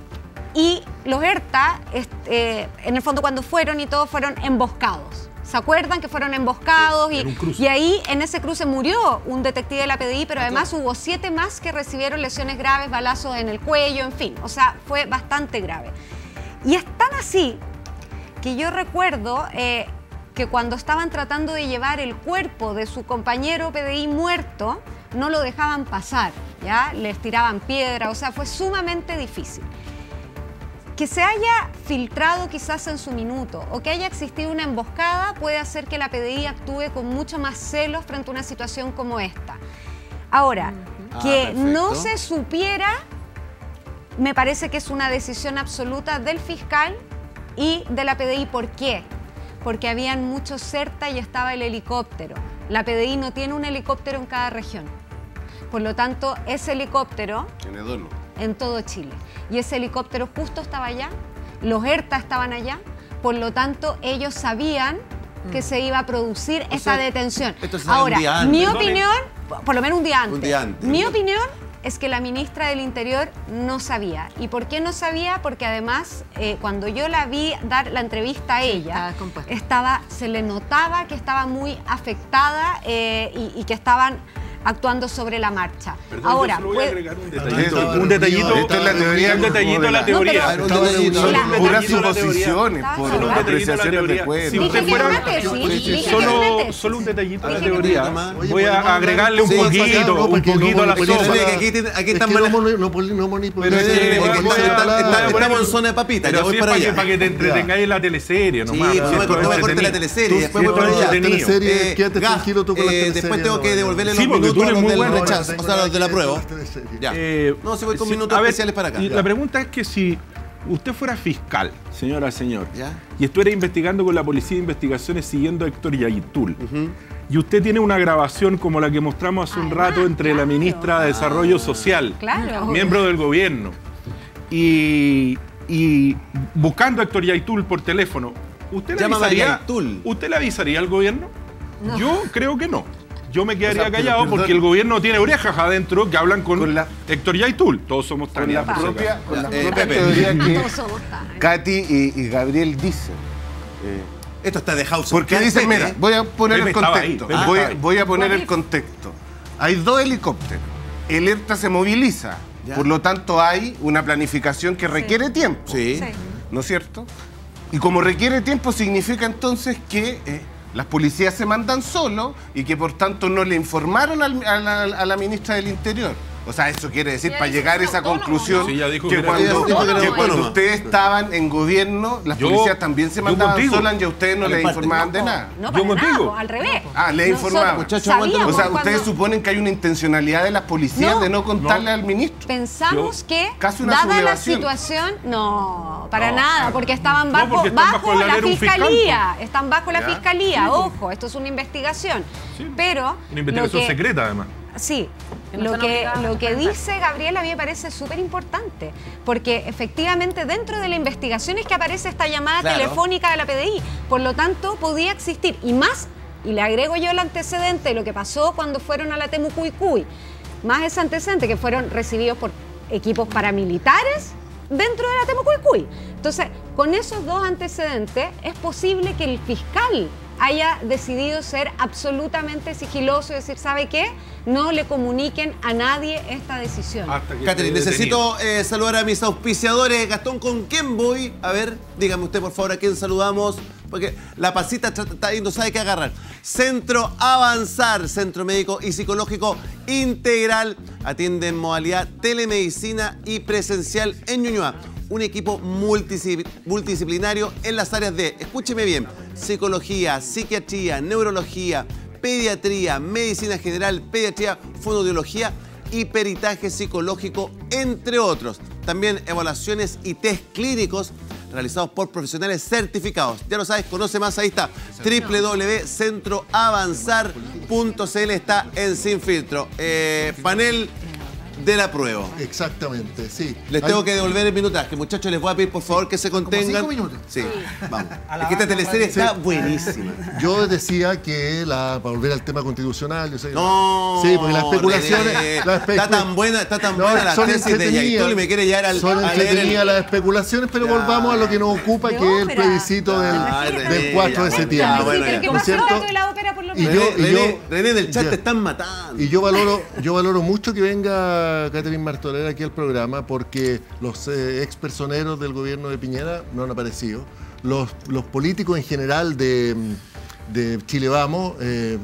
y los ERTA, est- eh, en el fondo cuando fueron y todos fueron emboscados. ¿Se acuerdan que fueron emboscados? Y, ahí en ese cruce murió un detective de la PDI, pero además hubo siete más que recibieron lesiones graves, balazos en el cuello, en fin. O sea, fue bastante grave. Y es tan así que yo recuerdo eh, que cuando estaban tratando de llevar el cuerpo de su compañero PDI muerto, no lo dejaban pasar, ¿ya? Les tiraban piedra, o sea, fue sumamente difícil. Que se haya filtrado quizás en su minuto o que haya existido una emboscada puede hacer que la PDI actúe con mucho más celos frente a una situación como esta. Ahora, Ah, que perfecto. no se supiera me parece que es una decisión absoluta del fiscal y de la PDI. ¿Por qué? Porque habían muchos CERTA y estaba el helicóptero. La PDI no tiene un helicóptero en cada región. Por lo tanto, ese helicóptero Tiene dos, ¿no? En todo Chile. Y ese helicóptero justo estaba allá, los ERTA estaban allá, por lo tanto ellos sabían que se iba a producir esta Mm. sea, detención. esto se sabe un Ahora, día antes. mi No, opinión, por lo menos un día antes. Un día antes. Mi opinión es que la ministra del Interior no sabía. ¿Y por qué no sabía? Porque además, eh, cuando yo la vi dar la entrevista a ella, estaba, se le notaba que estaba muy afectada eh, y, y que estaban actuando sobre la marcha. Perdón, Ahora, yo solo voy a agregar un detallito. Un detallito. esta es la teoría Un detallito de la No, teoría. puras suposiciones, por solo un detallito de la apreciaciones de teoría. cuento. Si usted fuera- Sí, sí, Solo, un detallito de la teoría. Voy a agregarle un Sí, poquito, un poquito a la sopa. Aquí están que no, Estamos en zona de papita, Pero si es para que, allá. para que te entretengáis en la teleserie Sí, nomás. no me, Si no esto me es corte la teleserie. Después voy para allá. Después tengo que devolverle Sí, los minutos a eres los muy del bueno. rechazo, o sea, los de la prueba. Ya. Eh, No, si voy con sí, minutos ver, especiales para acá. La pregunta es que si usted fuera fiscal, señora, señor, Ya. y estuviera investigando con la Policía de Investigaciones siguiendo a Héctor Yaitul, y usted tiene una grabación como la que mostramos hace un Además, rato entre la ministra de Desarrollo Social, Claro. miembro del gobierno, y, y buscando a Héctor Yaitul por teléfono, ¿usted le, avisaría. ¿usted le avisaría al gobierno? Yo creo que no. Yo me quedaría O sea, pero callado perdón. porque el gobierno tiene orejas adentro que hablan con, Con la- Héctor Yaitul. Todos somos Con la propia, acaso. con la Eh, propia Pepe. teoría que Todos somos tan- Katy y, y Gabriel dicen. Eh, Esto está de House. Porque dicen, mira, ¿eh? voy a poner Pepe el ahí, contexto. Voy, a poner el contexto. Hay dos helicópteros. El ERTA se moviliza. Ya. Por lo tanto, hay una planificación que requiere tiempo. Sí. Sí. ¿No es cierto? Y como requiere tiempo, significa entonces que eh, las policías se mandan solo y que por tanto no le informaron a la ministra del Interior. O sea, eso quiere decir, para llegar a esa conclusión, ¿no? Sí, ya dijo que, que cuando, autónomo. que Era cuando autónomo. ustedes estaban en gobierno, las Yo- policías también se mandaban solas y a ustedes no les informaban no, de nada. No, Yo para nada, contigo. po, al revés. Ah, le Nosotros informaban. O sea, ustedes cuando- suponen que hay una intencionalidad de las policías No. de no contarle No. al ministro. Pensamos que, Casi una dada la situación, no, para No. nada, porque estaban No, bajo, porque están bajo bajo la la fiscalía. Están bajo la fiscalía, ojo, esto es una investigación. Pero. Una investigación secreta, además. Sí, no lo que, lo que dice Gabriela a mí me parece súper importante, porque efectivamente dentro de la investigación es que aparece esta llamada Claro. telefónica de la PDI, por lo tanto podía existir, y más, y le agrego yo el antecedente de lo que pasó cuando fueron a la Temucuicuy, más ese antecedente que fueron recibidos por equipos paramilitares dentro de la Temucuicuy. Entonces, con esos dos antecedentes es posible que el fiscal haya decidido ser absolutamente sigiloso y decir, ¿sabe qué? No le comuniquen a nadie esta decisión. Catherine, necesito eh, saludar a mis auspiciadores. Gastón, ¿con quién voy? A ver, dígame usted, por favor, a quién saludamos. Porque la pasita está ahí, no sabe qué agarrar. Centro Avanzar, Centro Médico y Psicológico Integral. Atiende en modalidad telemedicina y presencial en Ñuñoa. Un equipo multidiscip- multidisciplinario en las áreas de, escúcheme bien, psicología, psiquiatría, neurología, pediatría, medicina general, pediatría, fonoaudiología y peritaje psicológico, entre otros. También evaluaciones y test clínicos realizados por profesionales certificados. Ya lo sabes, conoce más, ahí está. www.centroavanzar.cl está en Sin Filtro. Eh, panel del apruebo. Exactamente, sí. Les Hay- tengo que devolver el minutaje. Muchachos, les voy a pedir por favor que se contengan. cinco minutos. Sí, vamos. La Es que esta teleserie sí. está buenísima. Yo decía que, la, para volver al tema constitucional, yo sé que- No, sí, porque las especulaciones. René, las espe- está tan buena, está tan No, buena la son tesis de. Yaitul y me quiere llevar al Son el- entretenidas las especulaciones, pero Ya. volvamos a lo que nos ocupa, De que es el plebiscito del, Ay, del René, 4 de septiembre. ¿qué ¿no ¿No pasó es cierto? de la Y yo- René, del chat ya. te están matando. Y yo valoro, yo valoro mucho que venga Catherine Martorell aquí al programa porque los eh, ex personeros del gobierno de Piñera no han aparecido. Los, los políticos en general de, de Chile Vamos, eh,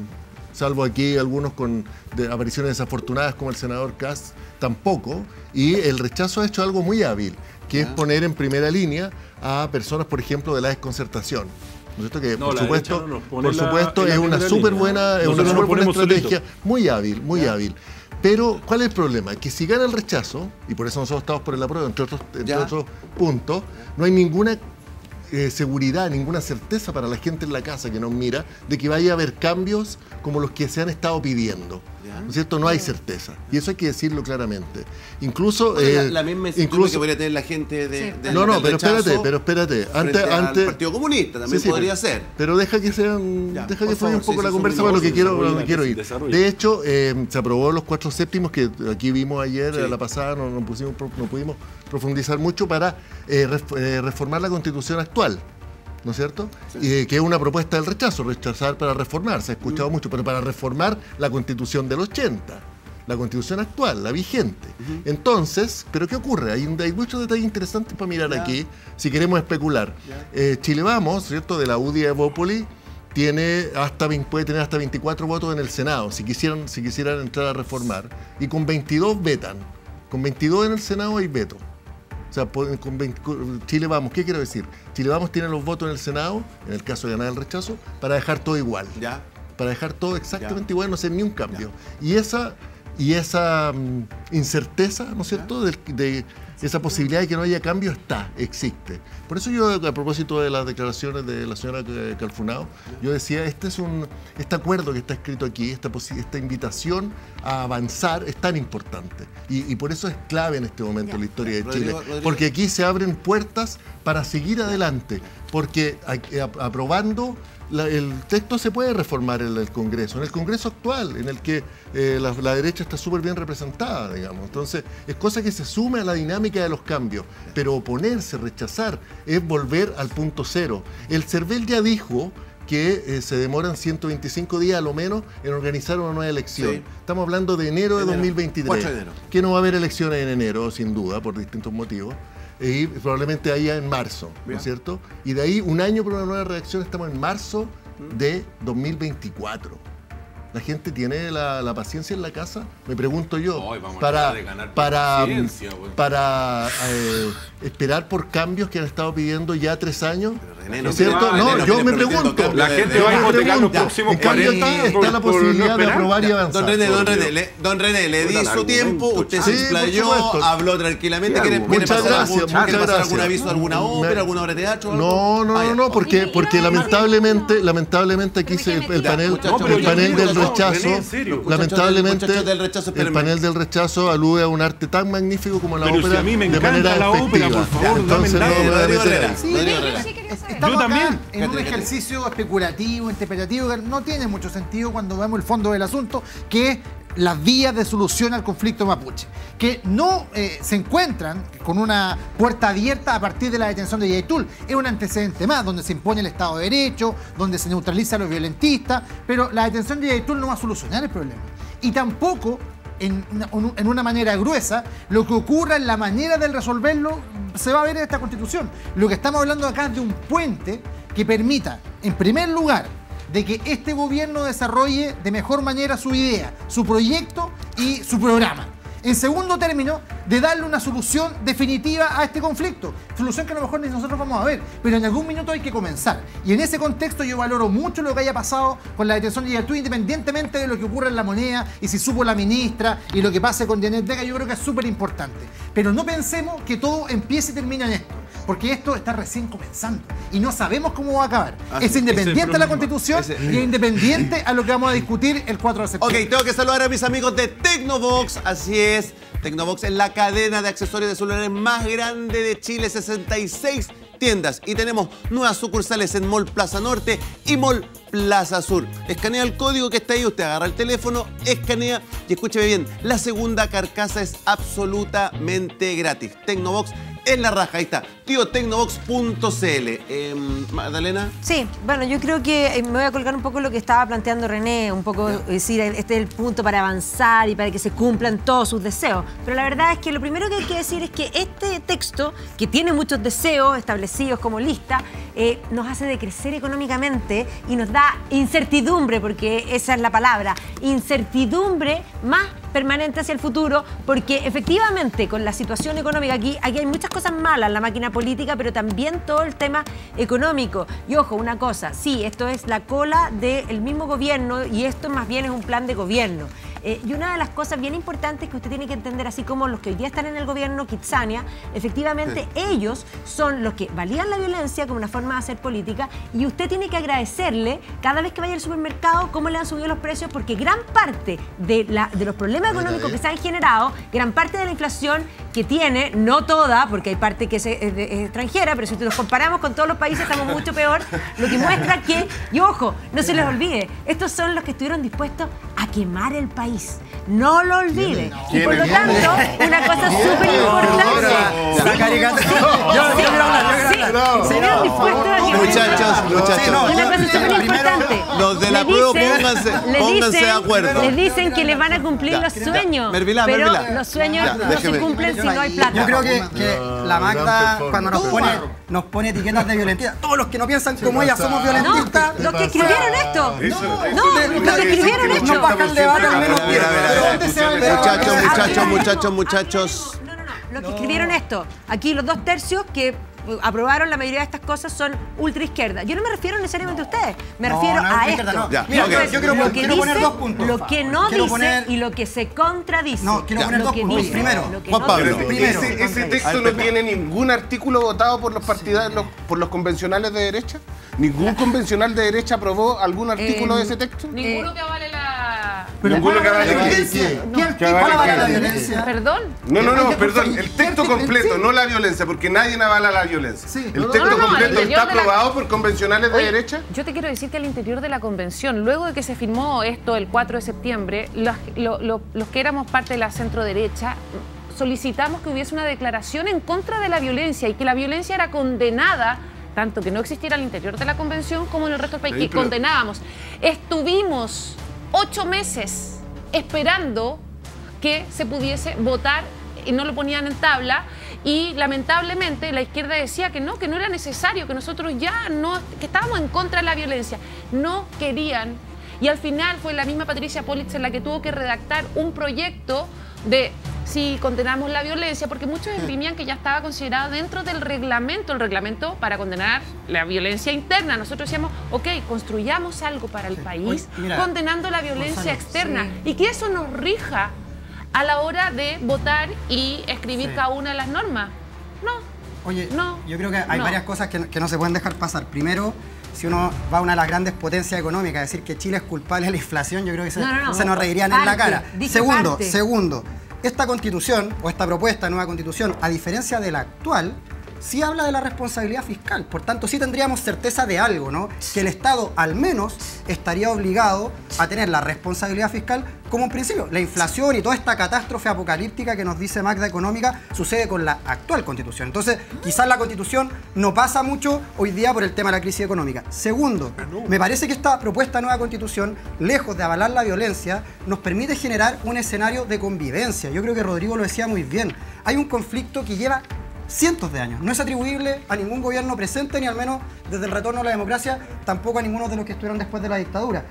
salvo aquí algunos con de apariciones desafortunadas como el senador Kass, tampoco. Y el rechazo ha hecho algo muy hábil, que es poner en primera línea a personas, por ejemplo, de la desconcertación. ¿No es cierto? Que No, por supuesto, por supuesto la es una súper buena, es una ponemos estrategia. solitos. Muy hábil, muy hábil. Pero, ¿cuál es el problema? Que si gana el rechazo, y por eso nosotros estamos por el apruebo, entre otros, entre otros puntos, no hay ninguna eh, seguridad, ninguna certeza para la gente en la casa que nos mira de que vaya a haber cambios como los que se han estado pidiendo. ¿No es cierto? No hay certeza. Y eso hay que decirlo claramente. Incluso... la, eh, la misma incluso que podría tener la gente de, del- no, no, del pero espérate, pero espérate. Antes, al antes, Partido Comunista también Sí, sí, podría pero- ser. Pero deja que sean, Ya, deja que fluya favor, un poco sí, la sí, conversa sí, para lo sí, que quiero, lo que quiero ir. De hecho, eh, se aprobó los cuatro séptimos que aquí vimos ayer, Sí. a la pasada, no, no pusimos, no pudimos profundizar mucho para eh, eh, reformar la constitución actual. ¿No es cierto? Y, eh, que es una propuesta del rechazo, rechazar para reformar, se ha escuchado mucho, pero para reformar la constitución del 80, la constitución actual, la vigente. Entonces, ¿pero qué ocurre? Hay, muchos detalles interesantes para mirar aquí, si queremos especular. Eh, Chile Vamos, ¿cierto? De la UDI de Evópoli, tiene hasta, puede tener hasta 24 votos en el Senado, si quisieran, si quisieran entrar a reformar. Y con 22 vetan. Con 22 en el Senado hay veto. O sea, pueden- con 20 con Chile Vamos, ¿qué quiero decir? Chile Vamos tiene los votos en el Senado, en el caso de ganar el rechazo, para dejar todo igual. Ya. Para dejar todo exactamente igual, no hacer ni un cambio. Y esa, y esa mm, incerteza, ¿no es cierto?, de, esa posibilidad de que no haya cambio está, existe. Por eso yo, a propósito de las declaraciones de la señora Calfunao, yo decía, este es un este acuerdo que está escrito aquí, esta, esta invitación a avanzar es tan importante. Y, y por eso es clave en este momento en la historia de Rodrigo, Chile. Rodrigo. Porque aquí se abren puertas para seguir adelante. Porque aprobando la- el texto se puede reformar en el Congreso, en el Congreso actual, en el que eh, la, la derecha está súper bien representada, digamos. Entonces, es cosa que se sume a la dinámica de los cambios. Pero oponerse, rechazar, es volver al punto cero. El CERVEL ya dijo que eh, se demoran 125 días a lo menos en organizar una nueva elección. Sí. Estamos hablando de enero de Enero, 2023. 4 de enero. Que no va a haber elecciones en enero, sin duda, por distintos motivos. Y probablemente allá en marzo, ¿no es cierto? Y de ahí un año para una nueva redacción, estamos en marzo de 2024. La gente tiene la, la paciencia en la casa, me pregunto yo, Ay, para, tratar de ganar para, paciencia, güey. para eh, esperar por cambios que han estado pidiendo ya tres años. René, ¿No cierto? René, No, yo me pregunto. La gente va a hipotecar los próximos En cambio 40 está, está la posibilidad de aprobar y avanzar. Don René, don René, le, don René, le di su tiempo, usted se explayó, habló tranquilamente. ¿Qué ¿Quiere, Muchas pasar, gracias, algún, muchas pasar gracias. algún aviso alguna ópera, alguna obra de teatro? No, no, Ah, no, no, porque, porque lamentablemente, lamentablemente aquí se, el, el panel, el panel del rechazo, lamentablemente, el panel del rechazo alude a un arte tan magnífico como la ópera a mí me de encanta manera la ópera, efectiva. Por favor, Entonces no Rodrigo Herrera. ahí. Sí, Rodrigo yo- Herrera. Estamos Yo acá también. en un ejercicio especulativo, interpretativo, que no tiene mucho sentido cuando vemos el fondo del asunto, que es las vías de solución al conflicto mapuche, que no eh, se encuentran con una puerta abierta a partir de la detención de Yaitul. Es un antecedente más, donde se impone el Estado de Derecho, donde se neutraliza a los violentistas, pero la detención de Yaitul no va a solucionar el problema. Y tampoco en una, en una manera gruesa, lo que ocurra en la manera de resolverlo se va a ver en esta constitución. Lo que estamos hablando acá es de un puente que permita, en primer lugar, de que este gobierno desarrolle de mejor manera su idea, su proyecto y su programa. En segundo término, de darle una solución definitiva a este conflicto. Solución que a lo mejor ni nosotros vamos a ver, pero en algún minuto hay que comenzar. Y en ese contexto yo valoro mucho lo que haya pasado con la detención de Yaltú, independientemente de lo que ocurra en la moneda y si supo la ministra y lo que pase con Janet Vega, yo creo que es súper importante. Pero no pensemos que todo empiece y termina en esto. Porque esto está recién comenzando y no sabemos cómo va a acabar. Así es independiente a la constitución Ese- y es independiente a lo que vamos a discutir el 4 de Ok, septiembre. tengo que saludar a mis amigos de Tecnobox. Así es. Tecnobox es la cadena de accesorios de celulares más grande de Chile, 66 tiendas. Y tenemos nuevas sucursales en Mall Plaza Norte y Mall Plaza Sur. Escanea el código que está ahí, usted agarra el teléfono, escanea y escúcheme bien, la segunda carcasa es absolutamente gratis. Tecnobox es la raja, ahí está, tiotecnobox.cl. Em, Magdalena. Sí, bueno, yo creo que eh, me voy a colgar un poco lo que estaba planteando René, un poco decir, este es el punto para avanzar y para que se cumplan todos sus deseos. Pero la verdad es que lo primero que hay que decir es que este texto, que tiene muchos deseos establecidos como lista, eh, nos hace decrecer económicamente y nos da incertidumbre, porque esa es la palabra, incertidumbre más permanente hacia el futuro, porque efectivamente con la situación económica aquí, aquí hay muchas cosas malas la máquina política, pero también todo el tema económico. Y ojo, una cosa, sí, esto es la cola del mismo gobierno y esto más bien es un plan de gobierno. Eh, y una de las cosas bien importantes que usted tiene que entender, así como los que hoy día están en el gobierno, Kitsania, efectivamente ellos son los que valían la violencia como una forma de hacer política y usted tiene que agradecerle cada vez que vaya al supermercado cómo le han subido los precios, porque gran parte de, la- de los problemas económicos que se han generado, gran parte de la inflación que tiene, no toda, porque hay parte que es, es de- es extranjera, pero si nos comparamos con todos los países estamos mucho peor, lo que muestra que, y ojo, no se les olvide, estos son los que estuvieron dispuestos a quemar el país. No lo olvide. Y por lo tanto, una cosa súper importante. La caricatura. Yo, estuvieron dispuestos a Muchachos, país. muchachos. Una cosa súper Primero, importante. los de la prueba, pónganse- de acuerdo. Les dicen que les van a cumplir los sueños. Pero los sueños no se cumplen si no hay plata. Yo creo que, que la Magda, cuando nos pone, nos pone etiquetas de violentista, todos los que no piensan como ella somos No, violentistas. los que escribieron esto. No, los que escribieron esto. No baja el debate al menos Muchachos, muchachos, muchachos, muchachos. No, no, no. Los que escribieron esto, aquí los dos tercios que eh, aprobaron la mayoría de estas cosas son ultra izquierda. Yo no me refiero necesariamente a ustedes, me No, refiero no, a esto. no. Ya, Mira, yo quiero, lo que quiero poner dos puntos. lo que no Quiero dice poner- y lo que se contradice. No, quiero Ya. poner Lo dos puntos. dice, Primero, Juan no Pablo. Primero. ese, texto no tiene ningún artículo votado por los partidarios, por los convencionales de derecha. ¿Ningún convencional de derecha aprobó algún artículo Eh, de ese texto? Ninguno que la. Ninguno que avale- violencia. ¿Cuál avala la violencia? Perdón. No, no, no, perdón, el texto completo, no la violencia, porque nadie avala la violencia. El texto completo está la- aprobado por convencionales de derecha. Yo te quiero decir que al interior de la convención, luego de que se firmó esto el 4 de septiembre, los, lo- lo- los que éramos parte de la centro derecha solicitamos que hubiese una declaración en contra de la violencia y que la violencia era condenada tanto que no existiera al interior de la convención como en el resto del país, Sí, que pero- condenábamos. Estuvimos ocho meses esperando que se pudiese votar y no lo ponían en tabla y lamentablemente la izquierda decía que no, que no era necesario, que nosotros ya no, que estábamos en contra de la violencia. No querían y al final fue la misma Patricia Politzer la que tuvo que redactar un proyecto de si condenamos la violencia, porque muchos esgrimían que ya estaba considerado dentro del reglamento, el reglamento para condenar la violencia interna. Nosotros decíamos, ok, construyamos algo para el país mira, condenando la violencia Gonzalo, externa y que eso nos rija a la hora de votar y escribir Sí. cada una de las normas. No. Oye, No, yo creo que hay no. varias cosas que no se pueden dejar pasar. Primero, si uno va a una de las grandes potencias económicas, decir que Chile es culpable de la inflación, yo creo que se, No, no, no. se nos reirían en la cara. Segundo, parte. segundo, esta constitución o esta propuesta de nueva constitución, a diferencia de la actual, sí habla de la responsabilidad fiscal. Por tanto, sí tendríamos certeza de algo, ¿no? Que el Estado al menos estaría obligado a tener la responsabilidad fiscal como un principio. La inflación y toda esta catástrofe apocalíptica que nos dice Magda económica sucede con la actual constitución. Entonces, quizás la constitución no pasa mucho hoy día por el tema de la crisis económica. Segundo, me parece que esta propuesta nueva constitución, lejos de avalar la violencia, nos permite generar un escenario de convivencia. Yo creo que Rodrigo lo decía muy bien. Hay un conflicto que lleva cientos de años. No es atribuible a ningún gobierno presente, ni al menos desde el retorno a la democracia, tampoco a ninguno de los que estuvieron después de la dictadura.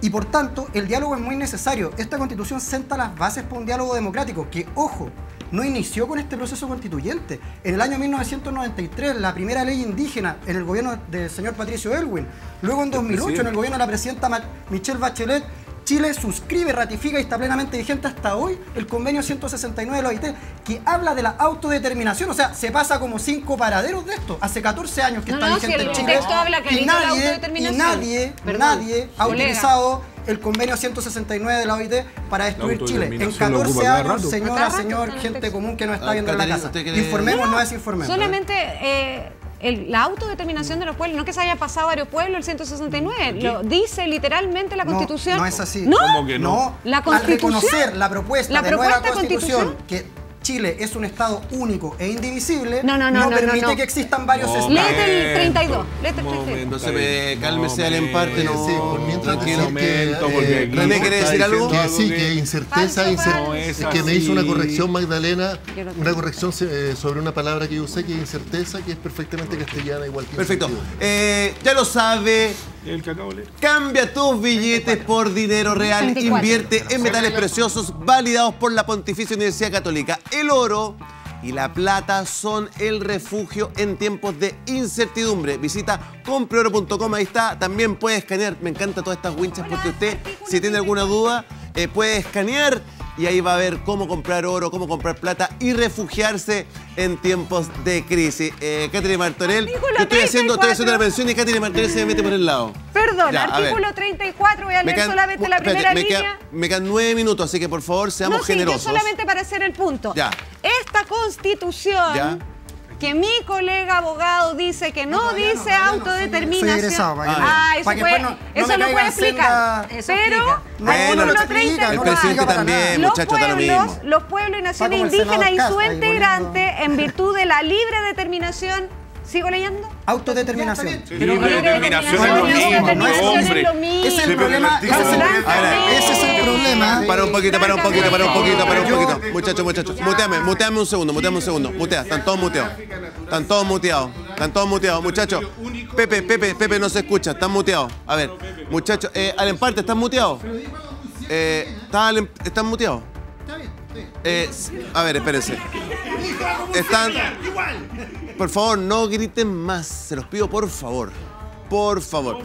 Y por tanto, el diálogo es muy necesario. Esta constitución senta las bases para un diálogo democrático que, ojo, no inició con este proceso constituyente. En el año 1993, la primera ley indígena en el gobierno del señor Patricio Elwin. Luego en 2008, en el gobierno de la presidenta Michelle Bachelet, Chile suscribe, ratifica y está plenamente vigente hasta hoy el convenio 169 de la OIT, que habla de la autodeterminación. O sea, se pasa como cinco paraderos de esto. Hace 14 años que No, está no, vigente si el en Chile. texto habla y clarito de la nadie, y nadie, Perdón, nadie ha colega. utilizado el convenio 169 de la OIT para destruir Chile. En autodeterminación lo 14 ocupa cada años, señora, señor, gente común que nos está Ah, viendo en la casa. ¿usted quiere- Informemos, no, No, desinformemos. Solamente eh, el- la autodeterminación de los pueblos, no que se haya pasado a varios pueblos el 169, lo dice literalmente la No, Constitución. No, es así. ¿No? ¿Cómo que no? No, La al Constitución. reconocer la propuesta La de nueva propuesta de constitución, Constitución. que Chile es un Estado único e indivisible, No, no, no, no, no, permite no. que existan varios No, estados. Léete el 32. Léete el Momento. 32. Entonces, eh, cálmese al emparte, no. Sí, por mientras tranquilo. momento, eh, aquí René, ¿quiere decir algo? Que sí, que- incerteza, Falso, incer- falso. es es que me hizo una corrección Magdalena, una corrección eh, sobre una palabra que yo usé, que es incerteza, que es perfectamente castellana, igual que Perfecto. Eh, ya lo sabe. El que acabo de leer. Cambia tus billetes por dinero real. 34. Invierte en metales preciosos validados por la Pontificia Universidad Católica. El oro y la plata son el refugio en tiempos de incertidumbre. Visita compreoro.com, ahí está. También puede escanear. Me encantan todas estas winchas porque usted, si tiene alguna duda, eh, puede escanear y ahí va a ver cómo comprar oro, cómo comprar plata y refugiarse en tiempos de crisis. Eh, Catherine Martorell, yo estoy haciendo, estoy haciendo la 34. mención y Catherine Martorell se me mete por el lado. Perdón, Ya, artículo 34, voy a leer quedan- solamente la espérate, primera me línea. queda- me quedan nueve minutos, así que por favor seamos no, sí, generosos. yo solamente para hacer el punto. Ya. Esta constitución Ya. Que mi colega abogado dice que no, No, todavía no, dice no, autodeterminación. ah, eso, puede- no- eso lo puede explicar. Eso Pero explica. No, no artículo lo explica, no lo 34. presidente también, muchachos, lo mismo. los pueblos y naciones el indígenas y su integrante, en virtud de la libre determinación, ¿sigo leyendo? Autodeterminación. Libre determinación es lo mismo, hombre. es lo mismo. Ese es el problema. Ese es el, Exactamente. ese es el problema. Para un poquito, para un poquito, para un poquito, para un poquito. Muchachos, muchachos, muteame, muteame un segundo, muteame un segundo. Mutea, están todos muteados. Están todos muteados, están todos muteados, muchachos. Pepe, Pepe, Pepe no se escucha, están muteados. A ver, muchachos, eh, al emparte, ¿están muteados? Eh, ¿están, al em- ¿Están muteados? Eh, a ver, espérense. Están. Por favor, no griten más. Se los pido, por favor. Por favor.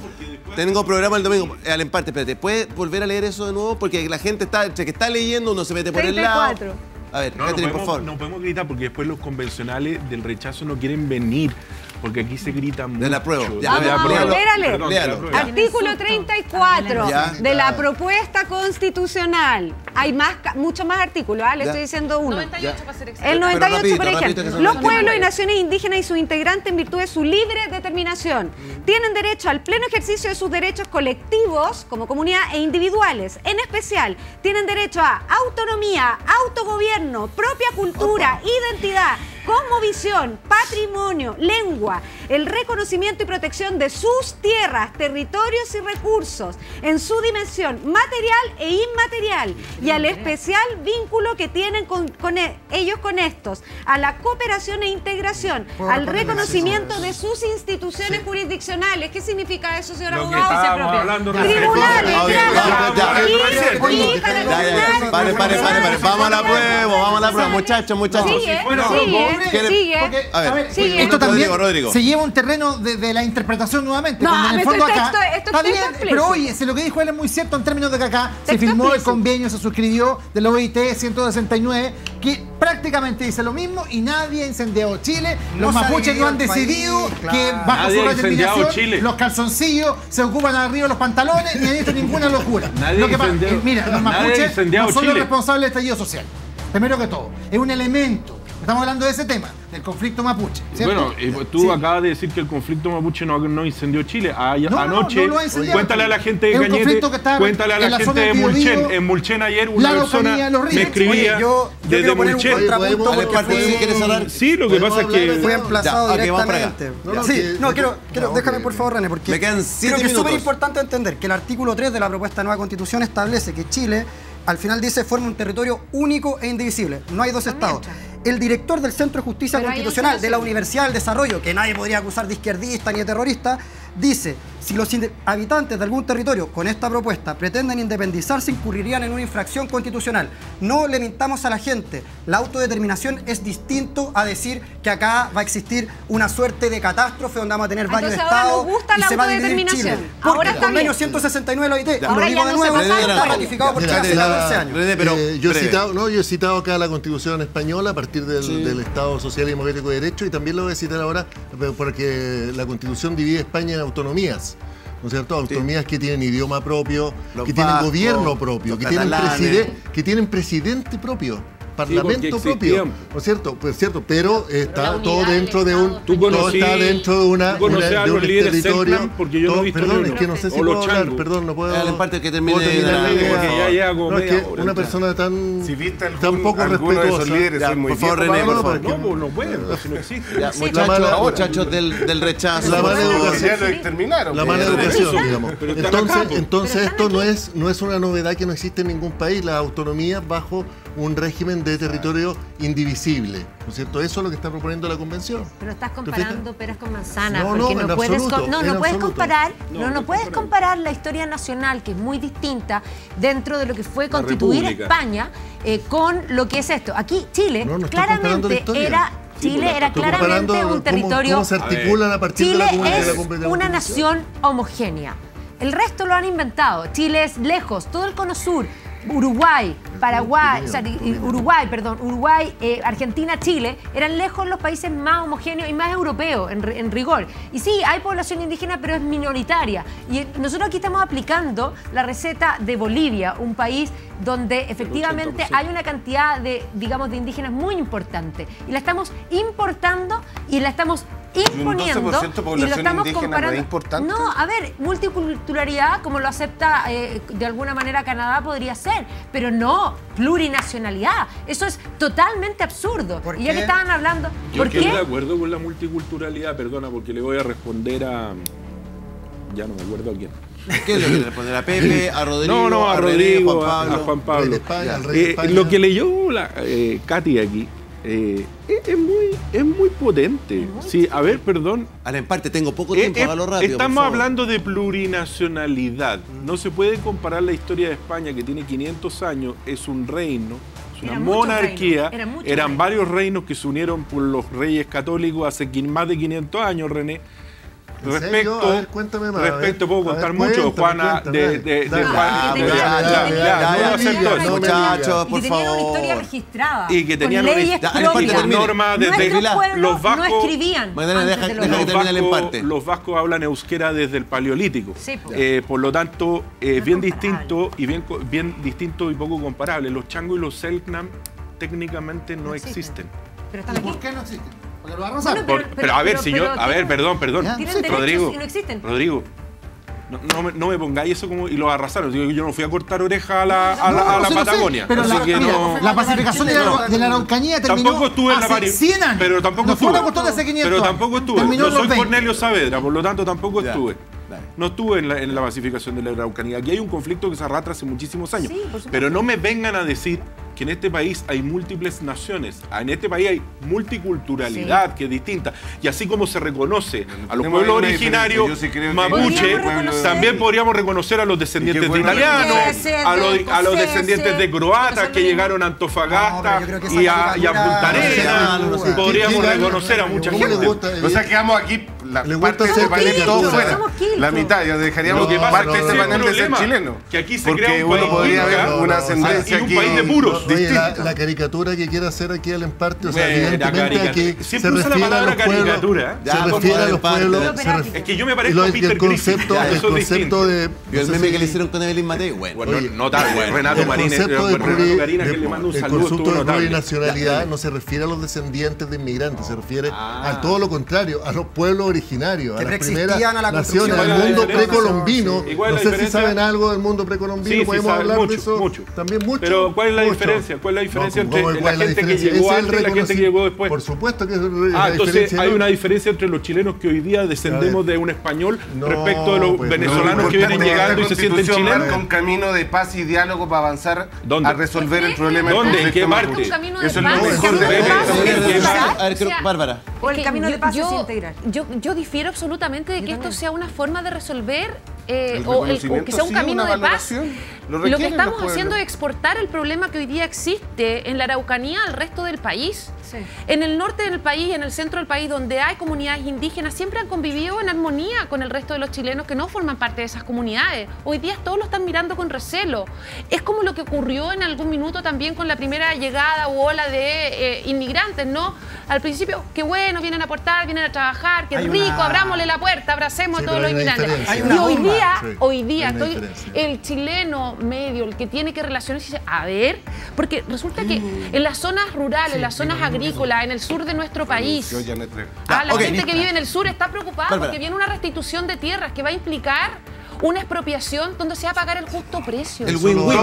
Tengo programa el domingo. Eh, Al empate, espérate. ¿Puedes volver a leer eso de nuevo? Porque la gente está, entre que está leyendo, uno se mete por el lado. 34. A ver, No, no Catherine, por favor. no podemos gritar porque después los convencionales del rechazo no quieren venir. Porque aquí se grita mucho. De la prueba. Ya, De la vamos, prueba. léale. Perdón, de la Léalo. prueba. Artículo 34 Ya. de la propuesta constitucional. Hay más, muchos más artículos, ¿ah? le Ya. estoy diciendo uno. 98 para ser exacto. El 98, rapidito, por ejemplo. Los los pueblos y naciones indígenas y sus integrantes, en virtud de su libre determinación, tienen derecho al pleno ejercicio de sus derechos colectivos, como comunidad, e individuales. En especial, tienen derecho a autonomía, autogobierno, propia cultura, identidad, cosmovisión, patrimonio, lengua, el reconocimiento y protección de sus tierras, territorios y recursos, en su dimensión material e inmaterial, y al especial vínculo que tienen con, con e- ellos con estos, a la cooperación e integración, al reconocimiento de sus instituciones jurisdiccionales. ¿Qué significa eso, señor abogado? Tribunales, Ah. Vamos a la prueba, vamos a la prueba, muchachos, muchachos. Sigue, fuera sigue, ¿Quiere- sigue. Porque, A ver, a ver, sigue. esto también Rodrigo, Rodrigo. se lleva un terreno de, de la interpretación nuevamente. No, en el pero fondo acá. texto- esto está es bien, pero oye, si lo que dijo él es muy cierto en términos de que acá se firmó el convenio, se suscribió de la OIT 169, que prácticamente dice lo mismo y nadie ha incendiado Chile. No Los mapuches no han decidido país, que bajo Nadie su Chile. los calzoncillos se ocupan arriba de los pantalones ni han hecho ninguna locura. Nadie Lo que ha pasa- incendiado- eh, mira, los mapuches no son los responsables del estallido social. Primero que todo, es un elemento. Estamos hablando de ese tema, del conflicto mapuche. ¿cierto? Bueno, y pues tú Sí. acabas de decir que el conflicto mapuche no, no incendió Chile. A- No, no, anoche, no cuéntale a la gente de Es un Cañete, conflicto que está cuéntale a la, la gente de Mulchen. En Mulchen ayer una persona me escribía Oye, yo- yo desde un Mulchen. fui- ¿sí quieres hablar? Sí, lo que ¿Podemos pasa es que... Fue emplazado Ya, directamente. Sí, no, quiero, déjame por favor, René, porque Me quedan creo siete que es súper minutos. importante entender que el artículo 3 de la propuesta de nueva constitución establece que Chile, al final dice, forma un territorio único e indivisible. No hay dos estados. El director del Centro de Justicia Pero Constitucional de la. Universidad del Desarrollo, que nadie podría acusar de izquierdista ni de terrorista, dice, Si los habitantes de algún territorio con esta propuesta pretenden independizarse, incurrirían en una infracción constitucional. No le mintamos a la gente. La autodeterminación es distinto a decir que acá va a existir una suerte de catástrofe donde vamos a tener varios Entonces ahora estados nos gusta y la se va a dividir Chile. Porque Ahora el convenio bien. 169 de la OIT, Ahora lo digo de no nuevo, está ratificado por Mira, Chile hace la- 14 años. Pero Eh, yo, he breve. citado, no, yo he citado acá la Constitución española a partir del, del Estado Social y Democrático de Derecho y también lo voy a citar ahora eh, porque la Constitución divide España en autonomías. ¿No es cierto? Autonomías que tienen idioma propio, Los que tienen gobierno propio, tienen, preside- que tienen presidente propio, parlamento propio. existían. ¿No es cierto? Pues cierto, pero está todo dentro de un. Tú todo está dentro de una. una- de un territorio. Porque yo no he todo- visto Perdón, es que no sé si puedo hablar, changos. perdón, no puedo. Dale, parte que termine puedo terminar la- idea. ya No, es que una persona tan. Si viste algún, tan poco respetuosa. líderes, Ya, muy por favor, René, por hablar, favor. No, no puede, si no existe. Sí, muchachos, mala- muchachos del, del rechazo. La por mala educación. La mala educación, digamos. Entonces, esto es, no es una novedad que no existe en ningún país, la autonomía bajo un régimen de territorio indivisible. ¿No es cierto? Eso es lo que está proponiendo la convención. Pero estás ¿Te comparando peras con manzanas, No, no, porque no, en puedes, absoluto, no, en no puedes comparar, No, no, puedes comparar la historia nacional, que es muy distinta dentro de lo que fue constituir. España, eh, con lo que es esto. Aquí Chile claramente era Chile era claramente un territorio ¿Cómo se articulan a partir Chile de la, es Conven- de la una nación homogénea. El resto lo han inventado. Chile es lejos, todo el cono sur. Uruguay, Paraguay, o sea, Uruguay, perdón, Uruguay, eh, Argentina, Chile, eran lejos los países más homogéneos y más europeos en, en rigor. Y sí, hay población indígena, pero es minoritaria. Y nosotros aquí estamos aplicando la receta de Bolivia, un país donde efectivamente 80%. hay una cantidad de, digamos, de indígenas muy importante. Y la estamos importando y la estamos imponiendo 12% y lo estamos indígena no es comparando. importante. No, a ver, multiculturalidad, como lo acepta eh, de alguna manera Canadá, podría ser, pero no plurinacionalidad. Eso es totalmente absurdo. ¿Por y ya qué? que estaban hablando, Yo ¿por estoy de acuerdo con la multiculturalidad, perdona, porque le voy a responder a. Ya no me acuerdo a quién. ¿Qué le quiere responder? ¿A Pepe? ¿A Rodrigo? no, no, a, Rodrigo, Juan a- Pablo? a Juan Pablo. Rey de España, al Ya. rey de Eh, España. lo que leyó la eh, Katy aquí eh, es, es muy, es muy potente. Sí, a ver, perdón. Ahora, en parte, tengo poco Eh, tiempo, eh, rápido. estamos hablando de plurinacionalidad. No se puede comparar la historia de España, que tiene 500 años, es un reino, es una muchos monarquía. reinos, eran reinos. varios reinos que se unieron por los reyes católicos hace más de 500 años, René. Respecto, A ver, cuéntame más, respecto puedo contar mucho, Juana, de, de, de Dale. Juan- Ah, que pero tenía- ya, que ya, tenía- ya, que ya, tenía acepto una eso, historia- muchachos, y por tenían una favor. historia registrada. Y que tenían con una- termine. normas desde- Los vascos- no escribían. Antes deja- los que termine el vascos, emparte. los vascos hablan euskera desde el paleolítico. Sí. Eh, por lo tanto, eh, bien distinto y bien, distinto y poco comparable. Los changos y los selknam técnicamente no, existen. Pero están aquí. ¿Por qué no existen? Porque lo va a arrasar. Bueno, Por- Pero- pero, a ver, pero- si pero yo, a ver, perdón, perdón. Ya, tienen derechos Rodrigo, no existen. Rodrigo, no, no me, no me pongáis eso como y lo arrasaron. Digo, yo no fui a cortar oreja a la, a la, No, a no la sé, no sé, Patagonia. pero así la, que mira, no. la pacificación de la, de la Araucanía terminó Tampoco estuve en la hace pari- 100 años. Pero tampoco estuve. una cuestión de hace 500 Pero años. tampoco estuve. Terminó No soy 20. Cornelio Saavedra, por lo tanto tampoco Ya, estuve. dale. No estuve en la, en la pacificación de la Araucanía. Aquí hay un conflicto que se arrastra hace muchísimos años. Sí, por supuesto. pero no me vengan a decir que en este país hay múltiples naciones. En este país hay multiculturalidad que es distinta. Y así como se reconoce a los pueblos originarios sí mapuche, también podríamos reconocer a los descendientes de italianos, a los, a los Sí, descendientes de croatas que llegaron a No, Antofagasta y, a, y a Punta No Arenas. no. Podríamos ¿Qué- qué- reconocer a mucha ¿Cómo le gente. O sea, quedamos aquí la Le parte gusta de este panel todo fuera. La mitad, ya dejaríamos Lo que pasa parte es de que este ese es el panel de ser problema, chileno. que aquí se Porque crea un uno país podría inca, ver no, una no, ascendencia y un aquí. país de puros. Oye, la, caricatura que quiere hacer aquí al emparte, o sea, Mira, evidentemente aquí se Siempre usa la refiere a palabra los pueblos, caricatura, ¿eh? Ya, se refiere a los pueblos, Pero se ref- Es que yo me parezco a Peter el concepto, Griffin. el concepto de ¿Vio el no meme si- que le hicieron con Evelyn Matei? Bueno. Bueno, Oye, el Marín, concepto de, Renato un el concepto de plurinacionalidad no se refiere a los descendientes de inmigrantes, se refiere Ah. a todo lo contrario, a los pueblos originarios, Que a las primeras a la naciones, al mundo precolombino. Sí. ¿Y cuál es No sé si saben algo del mundo precolombino, podemos hablar de eso mucho. también mucho. Pero ¿cuál es la diferencia diferencia? ¿Cuál es la diferencia No, ¿cómo- entre la gente que llegó antes y la gente que llegó después? Por supuesto que es Ah, la entonces hay una diferencia entre los chilenos que hoy día descendemos de un español No, respecto de los pues, venezolanos no, que vienen llegando y se sienten chilenos. un camino de paz y diálogo para avanzar ¿Dónde? a resolver el problema ¿Dónde? ¿En qué parte? Eso es lo un mejor camino de Bárbara. O el camino de yo- paz es yo, integral. Yo, difiero absolutamente de que esto sea una forma de resolver eh, El o, el- o que sea un sí, camino una de paz. Lo Lo, que estamos haciendo es exportar el problema que hoy día existe en la Araucanía al resto del país. Sí. En el norte del país, en el centro del país, donde hay comunidades indígenas, siempre han convivido en armonía con el resto de los chilenos que no forman parte de esas comunidades. Hoy día todos lo están mirando con recelo. Es como lo que ocurrió en algún minuto también con la primera llegada u ola de eh, inmigrantes, ¿no? Al principio, qué bueno, vienen a aportar, vienen a trabajar, qué Hay rico, una- abrámosle la puerta, abracemos Sí, a todos los inmigrantes. Y hoy día, Sí, hoy día, estoy- el chileno medio, el que tiene que relacionarse, dice, a ver, porque resulta que en las zonas rurales, en las zonas agrícolas, en el sur de nuestro país, ah, la ok. gente que vive en el sur está preocupada porque viene una restitución de tierras que va a implicar una expropiación donde se va a pagar el justo precio. El win-win.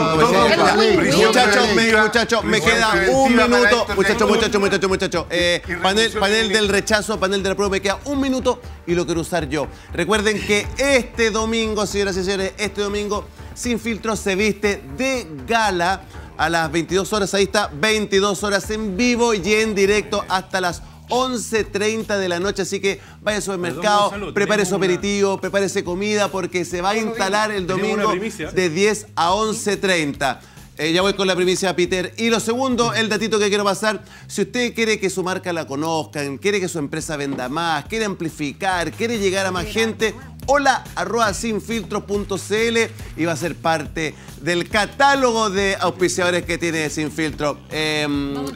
Muchachos, muchachos, me queda un minuto. Muchachos, muchachos, muchachos, muchachos. Eh, panel, panel de- del rechazo, panel de la prueba, me queda un minuto y lo quiero usar yo. Recuerden que este domingo, señoras y señores, este domingo, Sin Filtro se viste de gala a las 22 horas. Ahí está, 22 horas en vivo y en directo hasta las 11.30 de la noche, así que vaya al supermercado, Gonzalo, prepare su tenemos una- aperitivo, prepárese comida porque se va a instalar el domingo de 10 a 11.30. Eh, ya voy con la primicia, Peter. Y lo segundo, el datito que quiero pasar. Si usted quiere que su marca la conozcan, quiere que su empresa venda más, quiere amplificar, quiere llegar a más gente, hola arroba sinfiltro.cl y va a ser parte del catálogo de auspiciadores que tiene Sin Filtro. Eh,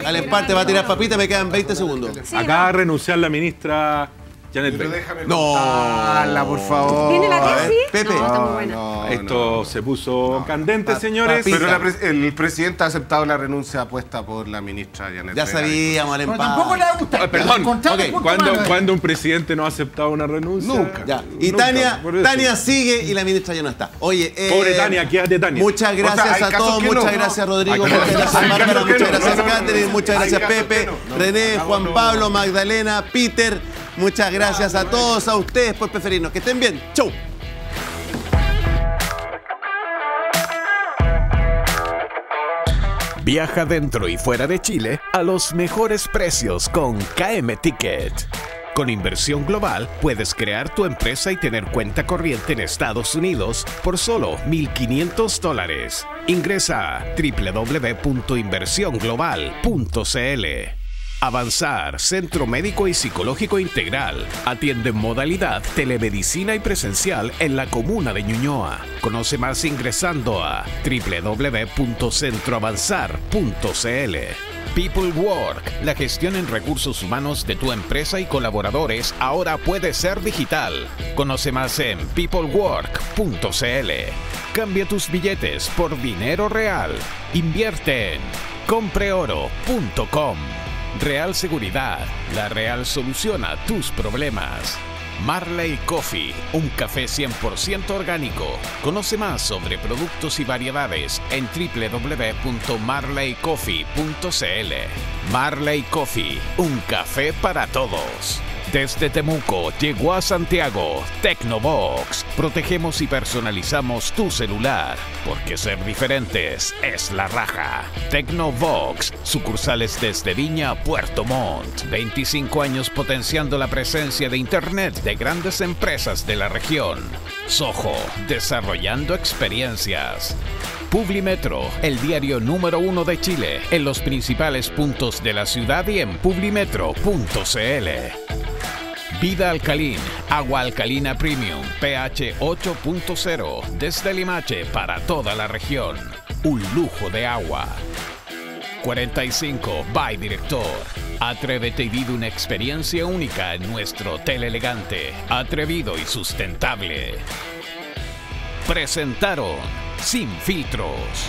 al empate va a tirar papita, me quedan 20 segundos. Acaba de renunciar la ministra Janet Pero déjame No. contarla, por favor. ¿Viene la tesis? Pepe. No, está muy No, buena. no, Esto no. se puso candente, Pa- señores. Pero el presidente ha aceptado la renuncia puesta por la ministra Janet Ya sabíamos al Pero empate. tampoco le gusta. Perdón. ¿Cuándo, un presidente no ha aceptado una renuncia? Nunca. Ya. Y Nunca, Tania. Tania sigue y la ministra ya no está. Oye, eh, Pobre Tania, quédate, Tania. Muchas gracias O sea, hay a todos, muchas no. gracias Rodrigo, Hay muchas gracias Bárbara, muchas gracias. Catherine, muchas gracias Pepe, René, Juan. Pablo, Magdalena, Peter. Muchas gracias a todos, a ustedes por preferirnos. Que estén bien. Chau. Viaja dentro y fuera de Chile a los mejores precios con KM Ticket. Con inversión global puedes crear tu empresa y tener cuenta corriente en Estados Unidos por solo 1.500 dólares. Ingresa a www.inversionglobal.cl. Avanzar, Centro Médico y Psicológico Integral. Atiende en modalidad telemedicina y presencial en la comuna de Ñuñoa. Conoce más ingresando a www.centroavanzar.cl. People Work, la gestión en recursos humanos de tu empresa y colaboradores ahora puede ser digital. Conoce más en peoplework.cl. Cambia tus billetes por dinero real. Invierte en compreoro.com. Real Seguridad, la real solución a tus problemas. Marley Coffee, un café 100% orgánico. Conoce más sobre productos y variedades en www.marleycoffee.cl. Marley Coffee, un café para todos. Desde Temuco llegó a Santiago Tecnobox. Protegemos y personalizamos tu celular, porque ser diferentes es la raja. Tecnobox, sucursales desde Viña Puerto Montt. 25 años potenciando la presencia de Internet de grandes empresas de la región. Soho, desarrollando experiencias. Publimetro, el diario número uno de Chile, en los principales puntos de la ciudad y en publimetro.cl. Vida Alcalín, agua alcalina premium, pH 8.0, desde Limache para toda la región. Un lujo de agua. 45 by Director. Atrévete y vive una experiencia única en nuestro hotel elegante, atrevido y sustentable. Presentaron Sin Filtros.